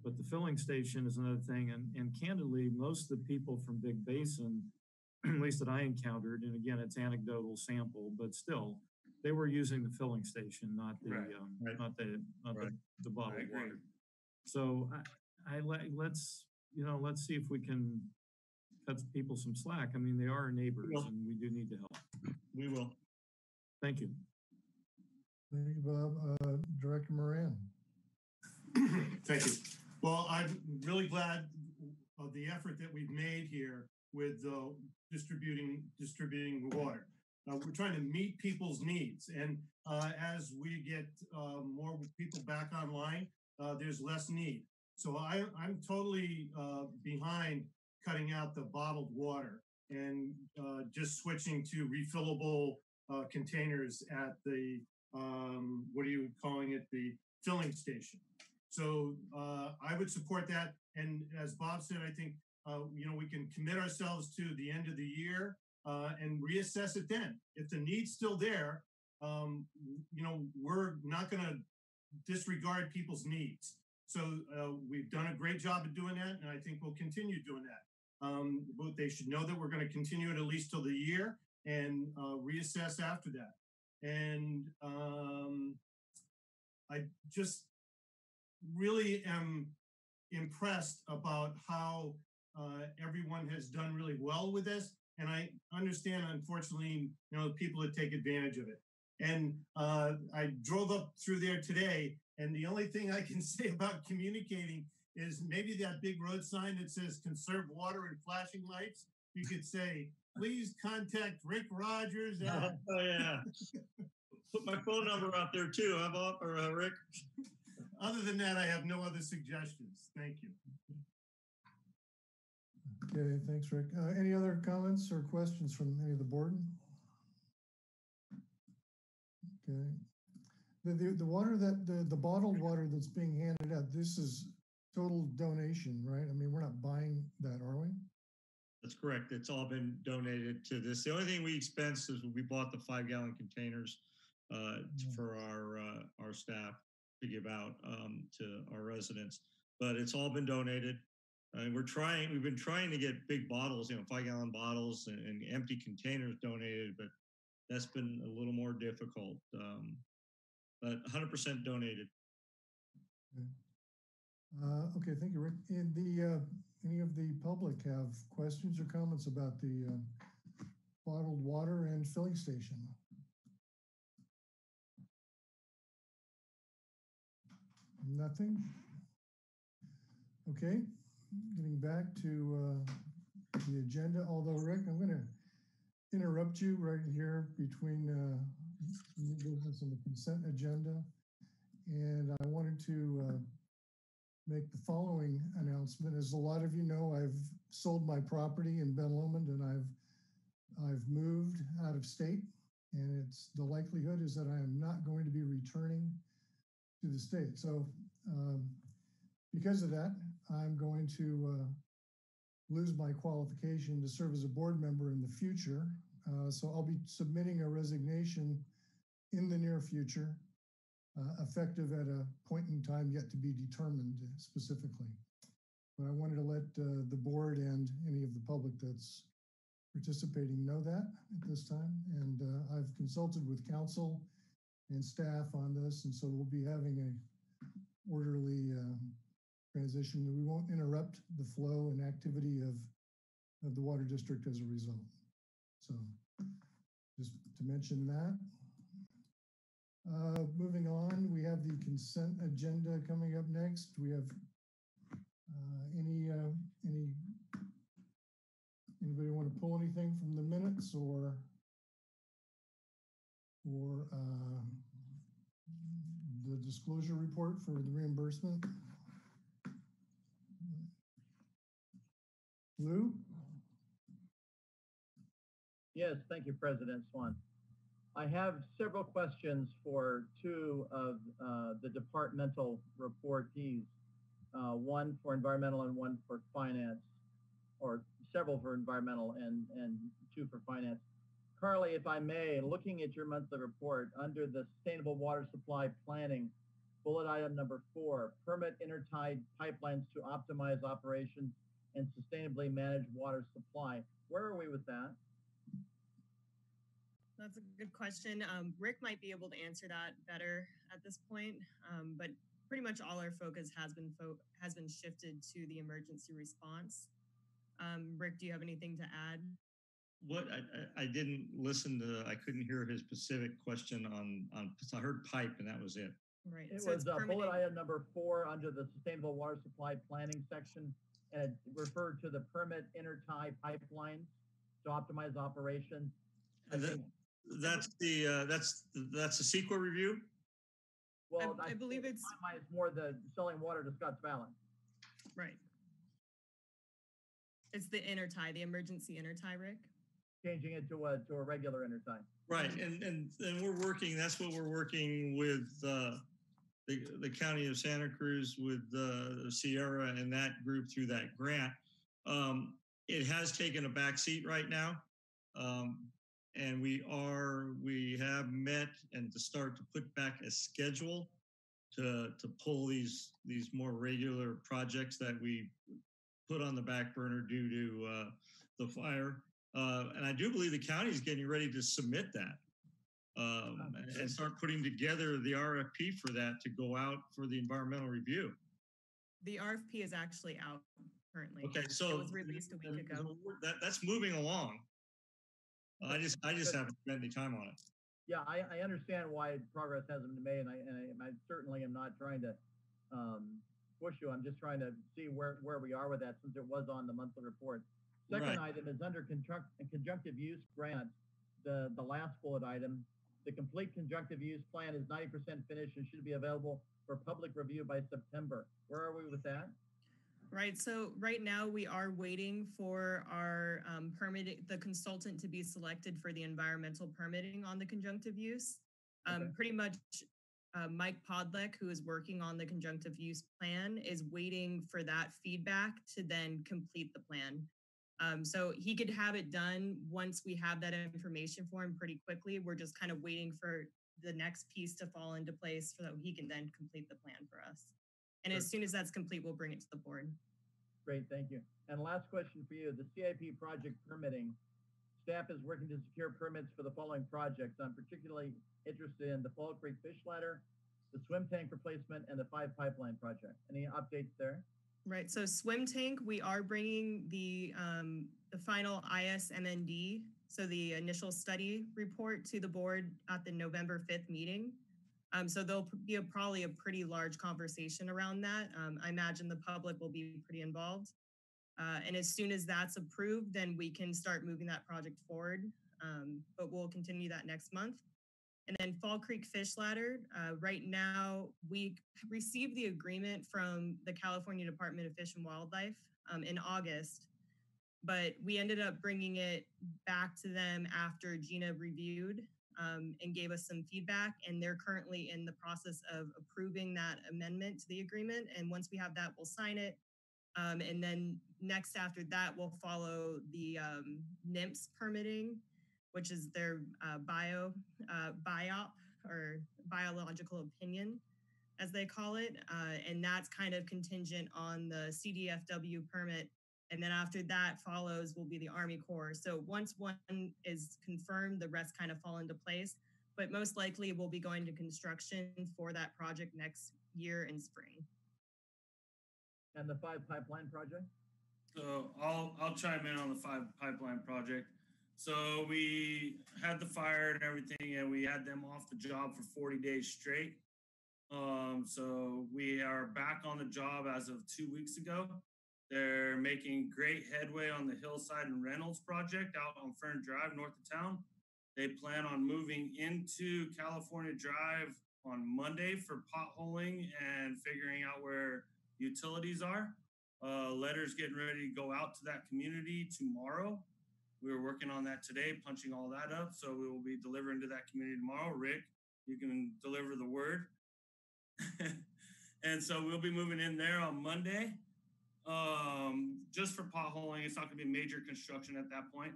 But the filling station is another thing. And, and candidly, most of the people from Big Basin, at least that I encountered, and again, it's anecdotal sample, but still, they were using the filling station, not the, Right, um, right. not the, not Right. the, the bottled water. So I, I like, let's, you know, let's see if we can cut people some slack. I mean, they are our neighbors will. and we do need to help. we will. Thank you. Thank you, Bob. Uh, Director Moran. Thank you. Well, I'm really glad of the effort that we've made here with uh, distributing distributing water. Uh, we're trying to meet people's needs, and uh, as we get uh, more people back online, uh, there's less need. So I, I'm totally uh, behind cutting out the bottled water and uh, just switching to refillable uh, containers at the um, what are you calling it? The filling station. So uh, I would support that. And as Bob said, I think uh, you know we can commit ourselves to the end of the year uh, and reassess it then. If the need's still there, um, you know we're not going to disregard people's needs. So uh, we've done a great job of doing that, and I think we'll continue doing that. Um, but they should know that we're going to continue it at least till the year and uh, reassess after that. And um, I just really am impressed about how uh, everyone has done really well with this. And I understand, unfortunately, you know, people that take advantage of it. And uh, I drove up through there today, and the only thing I can say about communicating is maybe that big road sign that says conserve water and flashing lights. You could say, please contact Rick Rogers. At... Oh, yeah. Put my phone number out there too, huh, Bob or uh, Rick? Other than that, I have no other suggestions. Thank you. Okay, thanks, Rick. Uh, any other comments or questions from any of the board? Okay. The, the, the water that, the, the bottled water that's being handed out, this is total donation, right? I mean, we're not buying that, are we? That's correct. It's all been donated to this. The only thing we expense is we bought the five gallon containers uh, for our uh, our staff to give out um, to our residents. But it's all been donated. And we're trying. We've been trying to get big bottles, you know, five gallon bottles and, and empty containers donated, but that's been a little more difficult. Um, but 100% donated. Okay. Uh, okay, thank you, Rick. The uh, any of the public have questions or comments about the uh, bottled water and filling station? Nothing? Okay, getting back to uh, the agenda, although Rick, I'm going to interrupt you right here between uh, new business and the consent agenda. And I wanted to uh, make the following announcement. As a lot of you know, I've sold my property in Ben Lomond and I've I've moved out of state and it's the likelihood is that I am not going to be returning to the state. So um, because of that, I'm going to uh, lose my qualification to serve as a board member in the future. Uh, so I'll be submitting a resignation in the near future uh, effective at a point in time yet to be determined specifically. But I wanted to let uh, the board and any of the public that's participating know that at this time. And uh, I've consulted with council and staff on this, and so we'll be having a orderly um, transition. That we won't interrupt the flow and activity of, of the water district as a result. So just to mention that. Uh, moving on, we have the consent agenda coming up next. We have uh, any uh, any anybody want to pull anything from the minutes or or uh, the disclosure report for the reimbursement? Lou? Yes, thank you, President Swan. I have several questions for two of uh, the departmental reportees, uh, one for environmental and one for finance, or several for environmental and, and two for finance. Carly, if I may, looking at your monthly report under the sustainable water supply planning, bullet item number four, permit intertie pipelines to optimize operations and sustainably manage water supply. Where are we with that? That's a good question. Um, Rick might be able to answer that better at this point, um, but pretty much all our focus has been fo- has been shifted to the emergency response. Um, Rick, do you have anything to add? What I, I didn't listen to, I couldn't hear his specific question on on. I heard pipe and that was it. Right. It so was uh, bullet item number four under the sustainable water supply planning section and it referred to the permit intertie pipelines to optimize operations. I And that- think- That's the, uh, that's, that's the CEQA review? Well, I believe it's- my mind is more the selling water to Scotts Valley. Right. It's the intertie, the emergency intertie, Rick. changing it to a, to a regular intertie. Right, and, and, and we're working, that's what we're working with, uh, the, the county of Santa Cruz with, uh, Sierra and that group through that grant. Um, it has taken a back seat right now. Um, and we are, we have met and to start to put back a schedule to, to pull these, these more regular projects that we put on the back burner due to, uh, the fire. Uh, and I do believe the county is getting ready to submit that um, and- and start putting together the RFP for that to go out for the environmental review. The RFP is actually out currently. Okay, so It was released a week ago. that, that's moving along. I just, I just haven't spent any time on it. Yeah, I, I understand why progress hasn't been made, and I, and I, I certainly am not trying to, um, push you. I'm just trying to see where, where we are with that since it was on the monthly report. Second Right. item is under conjunct, conjunctive use grant, the, the last bullet item. The complete conjunctive use plan is ninety percent finished and should be available for public review by September. Where are we with that? Right, so right now we are waiting for our um, permitting, the consultant to be selected for the environmental permitting on the conjunctive use. Um, Okay. Pretty much, uh, Mike Podlek, who is working on the conjunctive use plan, is waiting for that feedback to then complete the plan. Um, so he could have it done once we have that information for him pretty quickly. We're just kind of waiting for the next piece to fall into place so that he can then complete the plan for us. And as soon as that's complete, we'll bring it to the board. Great, thank you. And last question for you, the CIP project permitting. Staff is working to secure permits for the following projects. I'm particularly interested in the Fall Creek Fish Ladder, the swim tank replacement, and the five pipeline project. Any updates there? Right. So swim tank, we are bringing the um, the final ISMND, so the initial study report to the board at the November fifth meeting. Um, so there'll be a, probably a pretty large conversation around that. Um, I imagine the public will be pretty involved. Uh, and as soon as that's approved, then we can start moving that project forward. Um, but we'll continue that next month. And then Fall Creek Fish Ladder, uh, right now, we received the agreement from the California Department of Fish and Wildlife um, in August, but we ended up bringing it back to them after Gina reviewed um, and gave us some feedback. And they're currently in the process of approving that amendment to the agreement. And once we have that, we'll sign it. Um, and then next after that, we'll follow the um, NMFS permitting which is their uh, bio uh, biop or biological opinion, as they call it, uh, and that's kind of contingent on the CDFW permit. And then after that follows will be the Army Corps. So once one is confirmed, the rest kind of fall into place. But most likely, we'll be going to construction for that project next year in spring. And the five pipeline project? So I'll I'll chime in on the five pipeline project. So we had the fire and everything, and we had them off the job for 40 days straight. Um, so we are back on the job as of two weeks ago. They're making great headway on the Hillside and Reynolds project out on Fern Drive, north of town. They plan on moving into California Drive on Monday for potholing and figuring out where utilities are. Uh, letters getting ready to go out to that community tomorrow. We were working on that today, punching all that up. So we will be delivering to that community tomorrow. Rick, you can deliver the word. and so we'll be moving in there on Monday. Um, just for potholing, it's not going to be major construction at that point.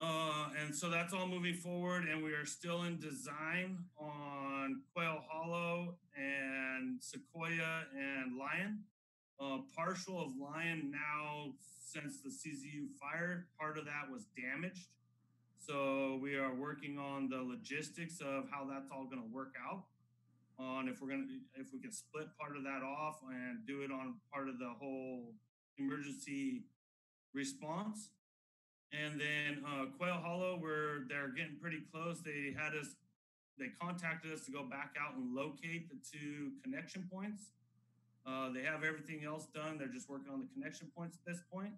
Uh, and so that's all moving forward, and we are still in design on Quail Hollow and Sequoia and Lyon. Uh, partial of Lyon now, since the CZU fire, part of that was damaged. So we are working on the logistics of how that's all going to work out. On if we're going to, if we can split part of that off and do it on part of the whole emergency response. And then uh, Quail Hollow, where they're getting pretty close. They had us, they contacted us to go back out and locate the two connection points. Uh, they have everything else done. They're just working on the connection points at this point.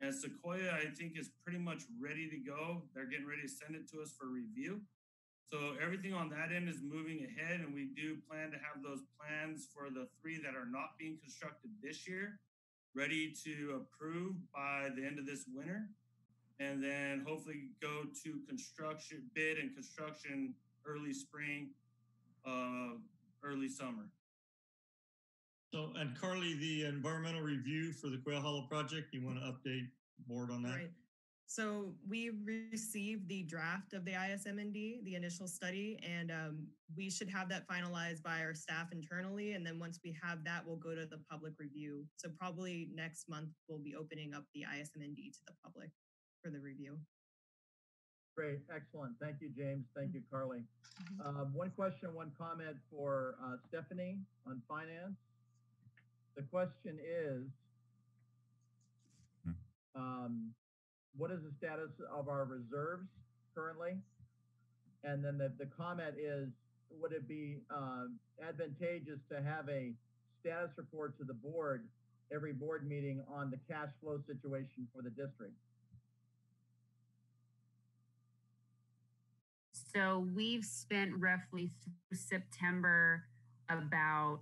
And Sequoia, I think, is pretty much ready to go. They're getting ready to send it to us for review. So everything on that end is moving ahead, and we do plan to have those plans for the three that are not being constructed this year ready to approve by the end of this winter. And then hopefully go to construction, bid and construction early spring, uh, early summer. So, and Carly, the environmental review for the Quail Hollow project, you want to update board on that? Right. So we received the draft of the ISMND, the initial study, and um, we should have that finalized by our staff internally. And then once we have that, we'll go to the public review. So probably next month, we'll be opening up the ISMND to the public for the review. Great, excellent. Thank you, James. Thank you, Carly. Um, one question, one comment for uh, Stephanie on finance. The question is, um, what is the status of our reserves currently? And then the, the comment is, would it be um, advantageous to have a status report to the board every board meeting on the cash flow situation for the district? So we've spent roughly through September about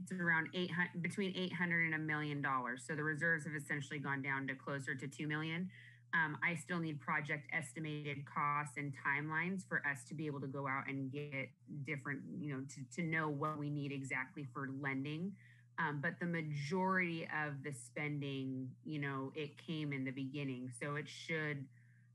it's around 800 between 800 and a million dollars. So the reserves have essentially gone down to closer to 2 million. Um, I still need project estimated costs and timelines for us to be able to go out and get different, you know, to, to know what we need exactly for lending. Um, but the majority of the spending, you know, it came in the beginning. So it should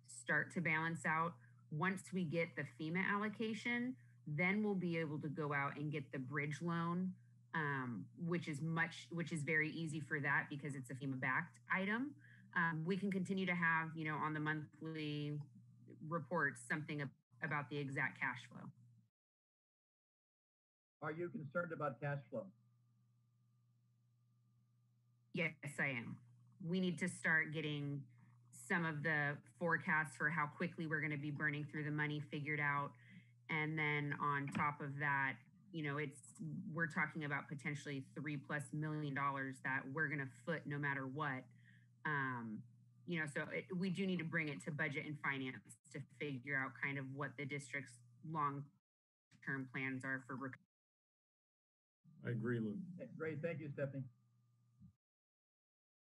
start to balance out. Once we get the FEMA allocation, then we'll be able to go out and get the bridge loan, um, which is much, which is very easy for that because it's a FEMA backed item. Um, we can continue to have, you know, on the monthly reports, something about the exact cash flow. Are you concerned about cash flow? Yes, I am. We need to start getting some of the forecasts for how quickly we're going to be burning through the money figured out. And then on top of that, you know, it's we're talking about potentially three plus million dollars that we're going to foot no matter what. Um, you know, so it, we do need to bring it to budget and finance to figure out kind of what the district's long term plans are for. Rec- I agree, Lou. Great, thank you, Stephanie.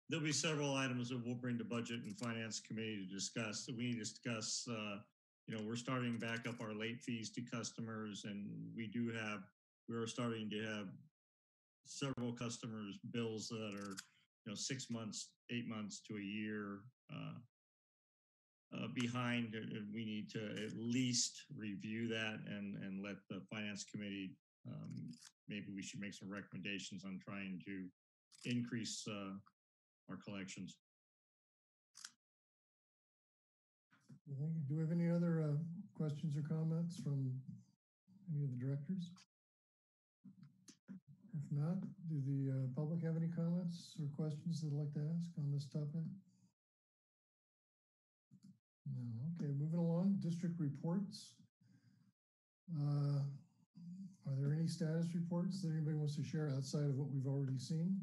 There'll be several items that we'll bring to Budget and Finance Committee to discuss. So we need to discuss, uh, you know, we're starting back up our late fees to customers and we do have, we are starting to have several customers' bills that are, you know, six months, eight months to a year uh, uh, behind. We need to at least review that and, and let the Finance Committee, um, maybe we should make some recommendations on trying to increase uh, our collections. Do we have any other uh, questions or comments from any of the directors? If not, do the uh, public have any comments or questions they'd like to ask on this topic? No. Okay, moving along, district reports. Uh, Are there any status reports that anybody wants to share outside of what we've already seen?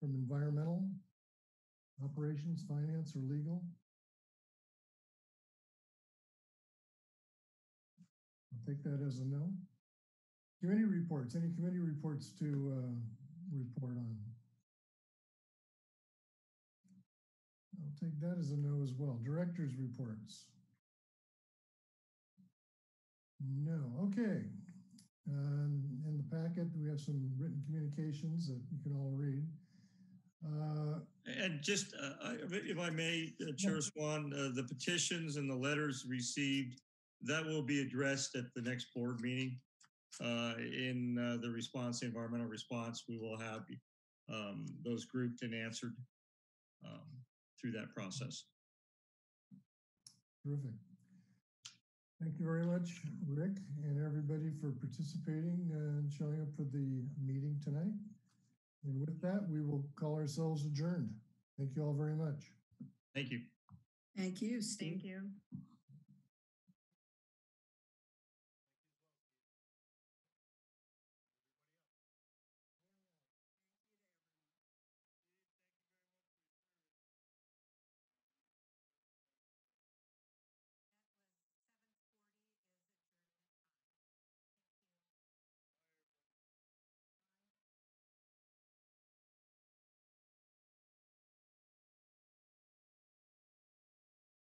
From environmental, operations, finance, or legal? I'll take that as a no. Committee reports, any committee reports to uh, report on? I'll take that as a no as well. Directors reports? No, okay. Um, In the packet, we have some written communications that you can all read. Uh, And just, uh, I- if I may, uh, Chair Swan, uh, the petitions and the letters received, that will be addressed at the next board meeting. Uh, In uh, the response, the environmental response, we will have um, those grouped and answered um, through that process. Terrific. Thank you very much, Rick, and everybody for participating and showing up for the meeting tonight. And with that, we will call ourselves adjourned. Thank you all very much. Thank you. Thank you, Steve. Thank you.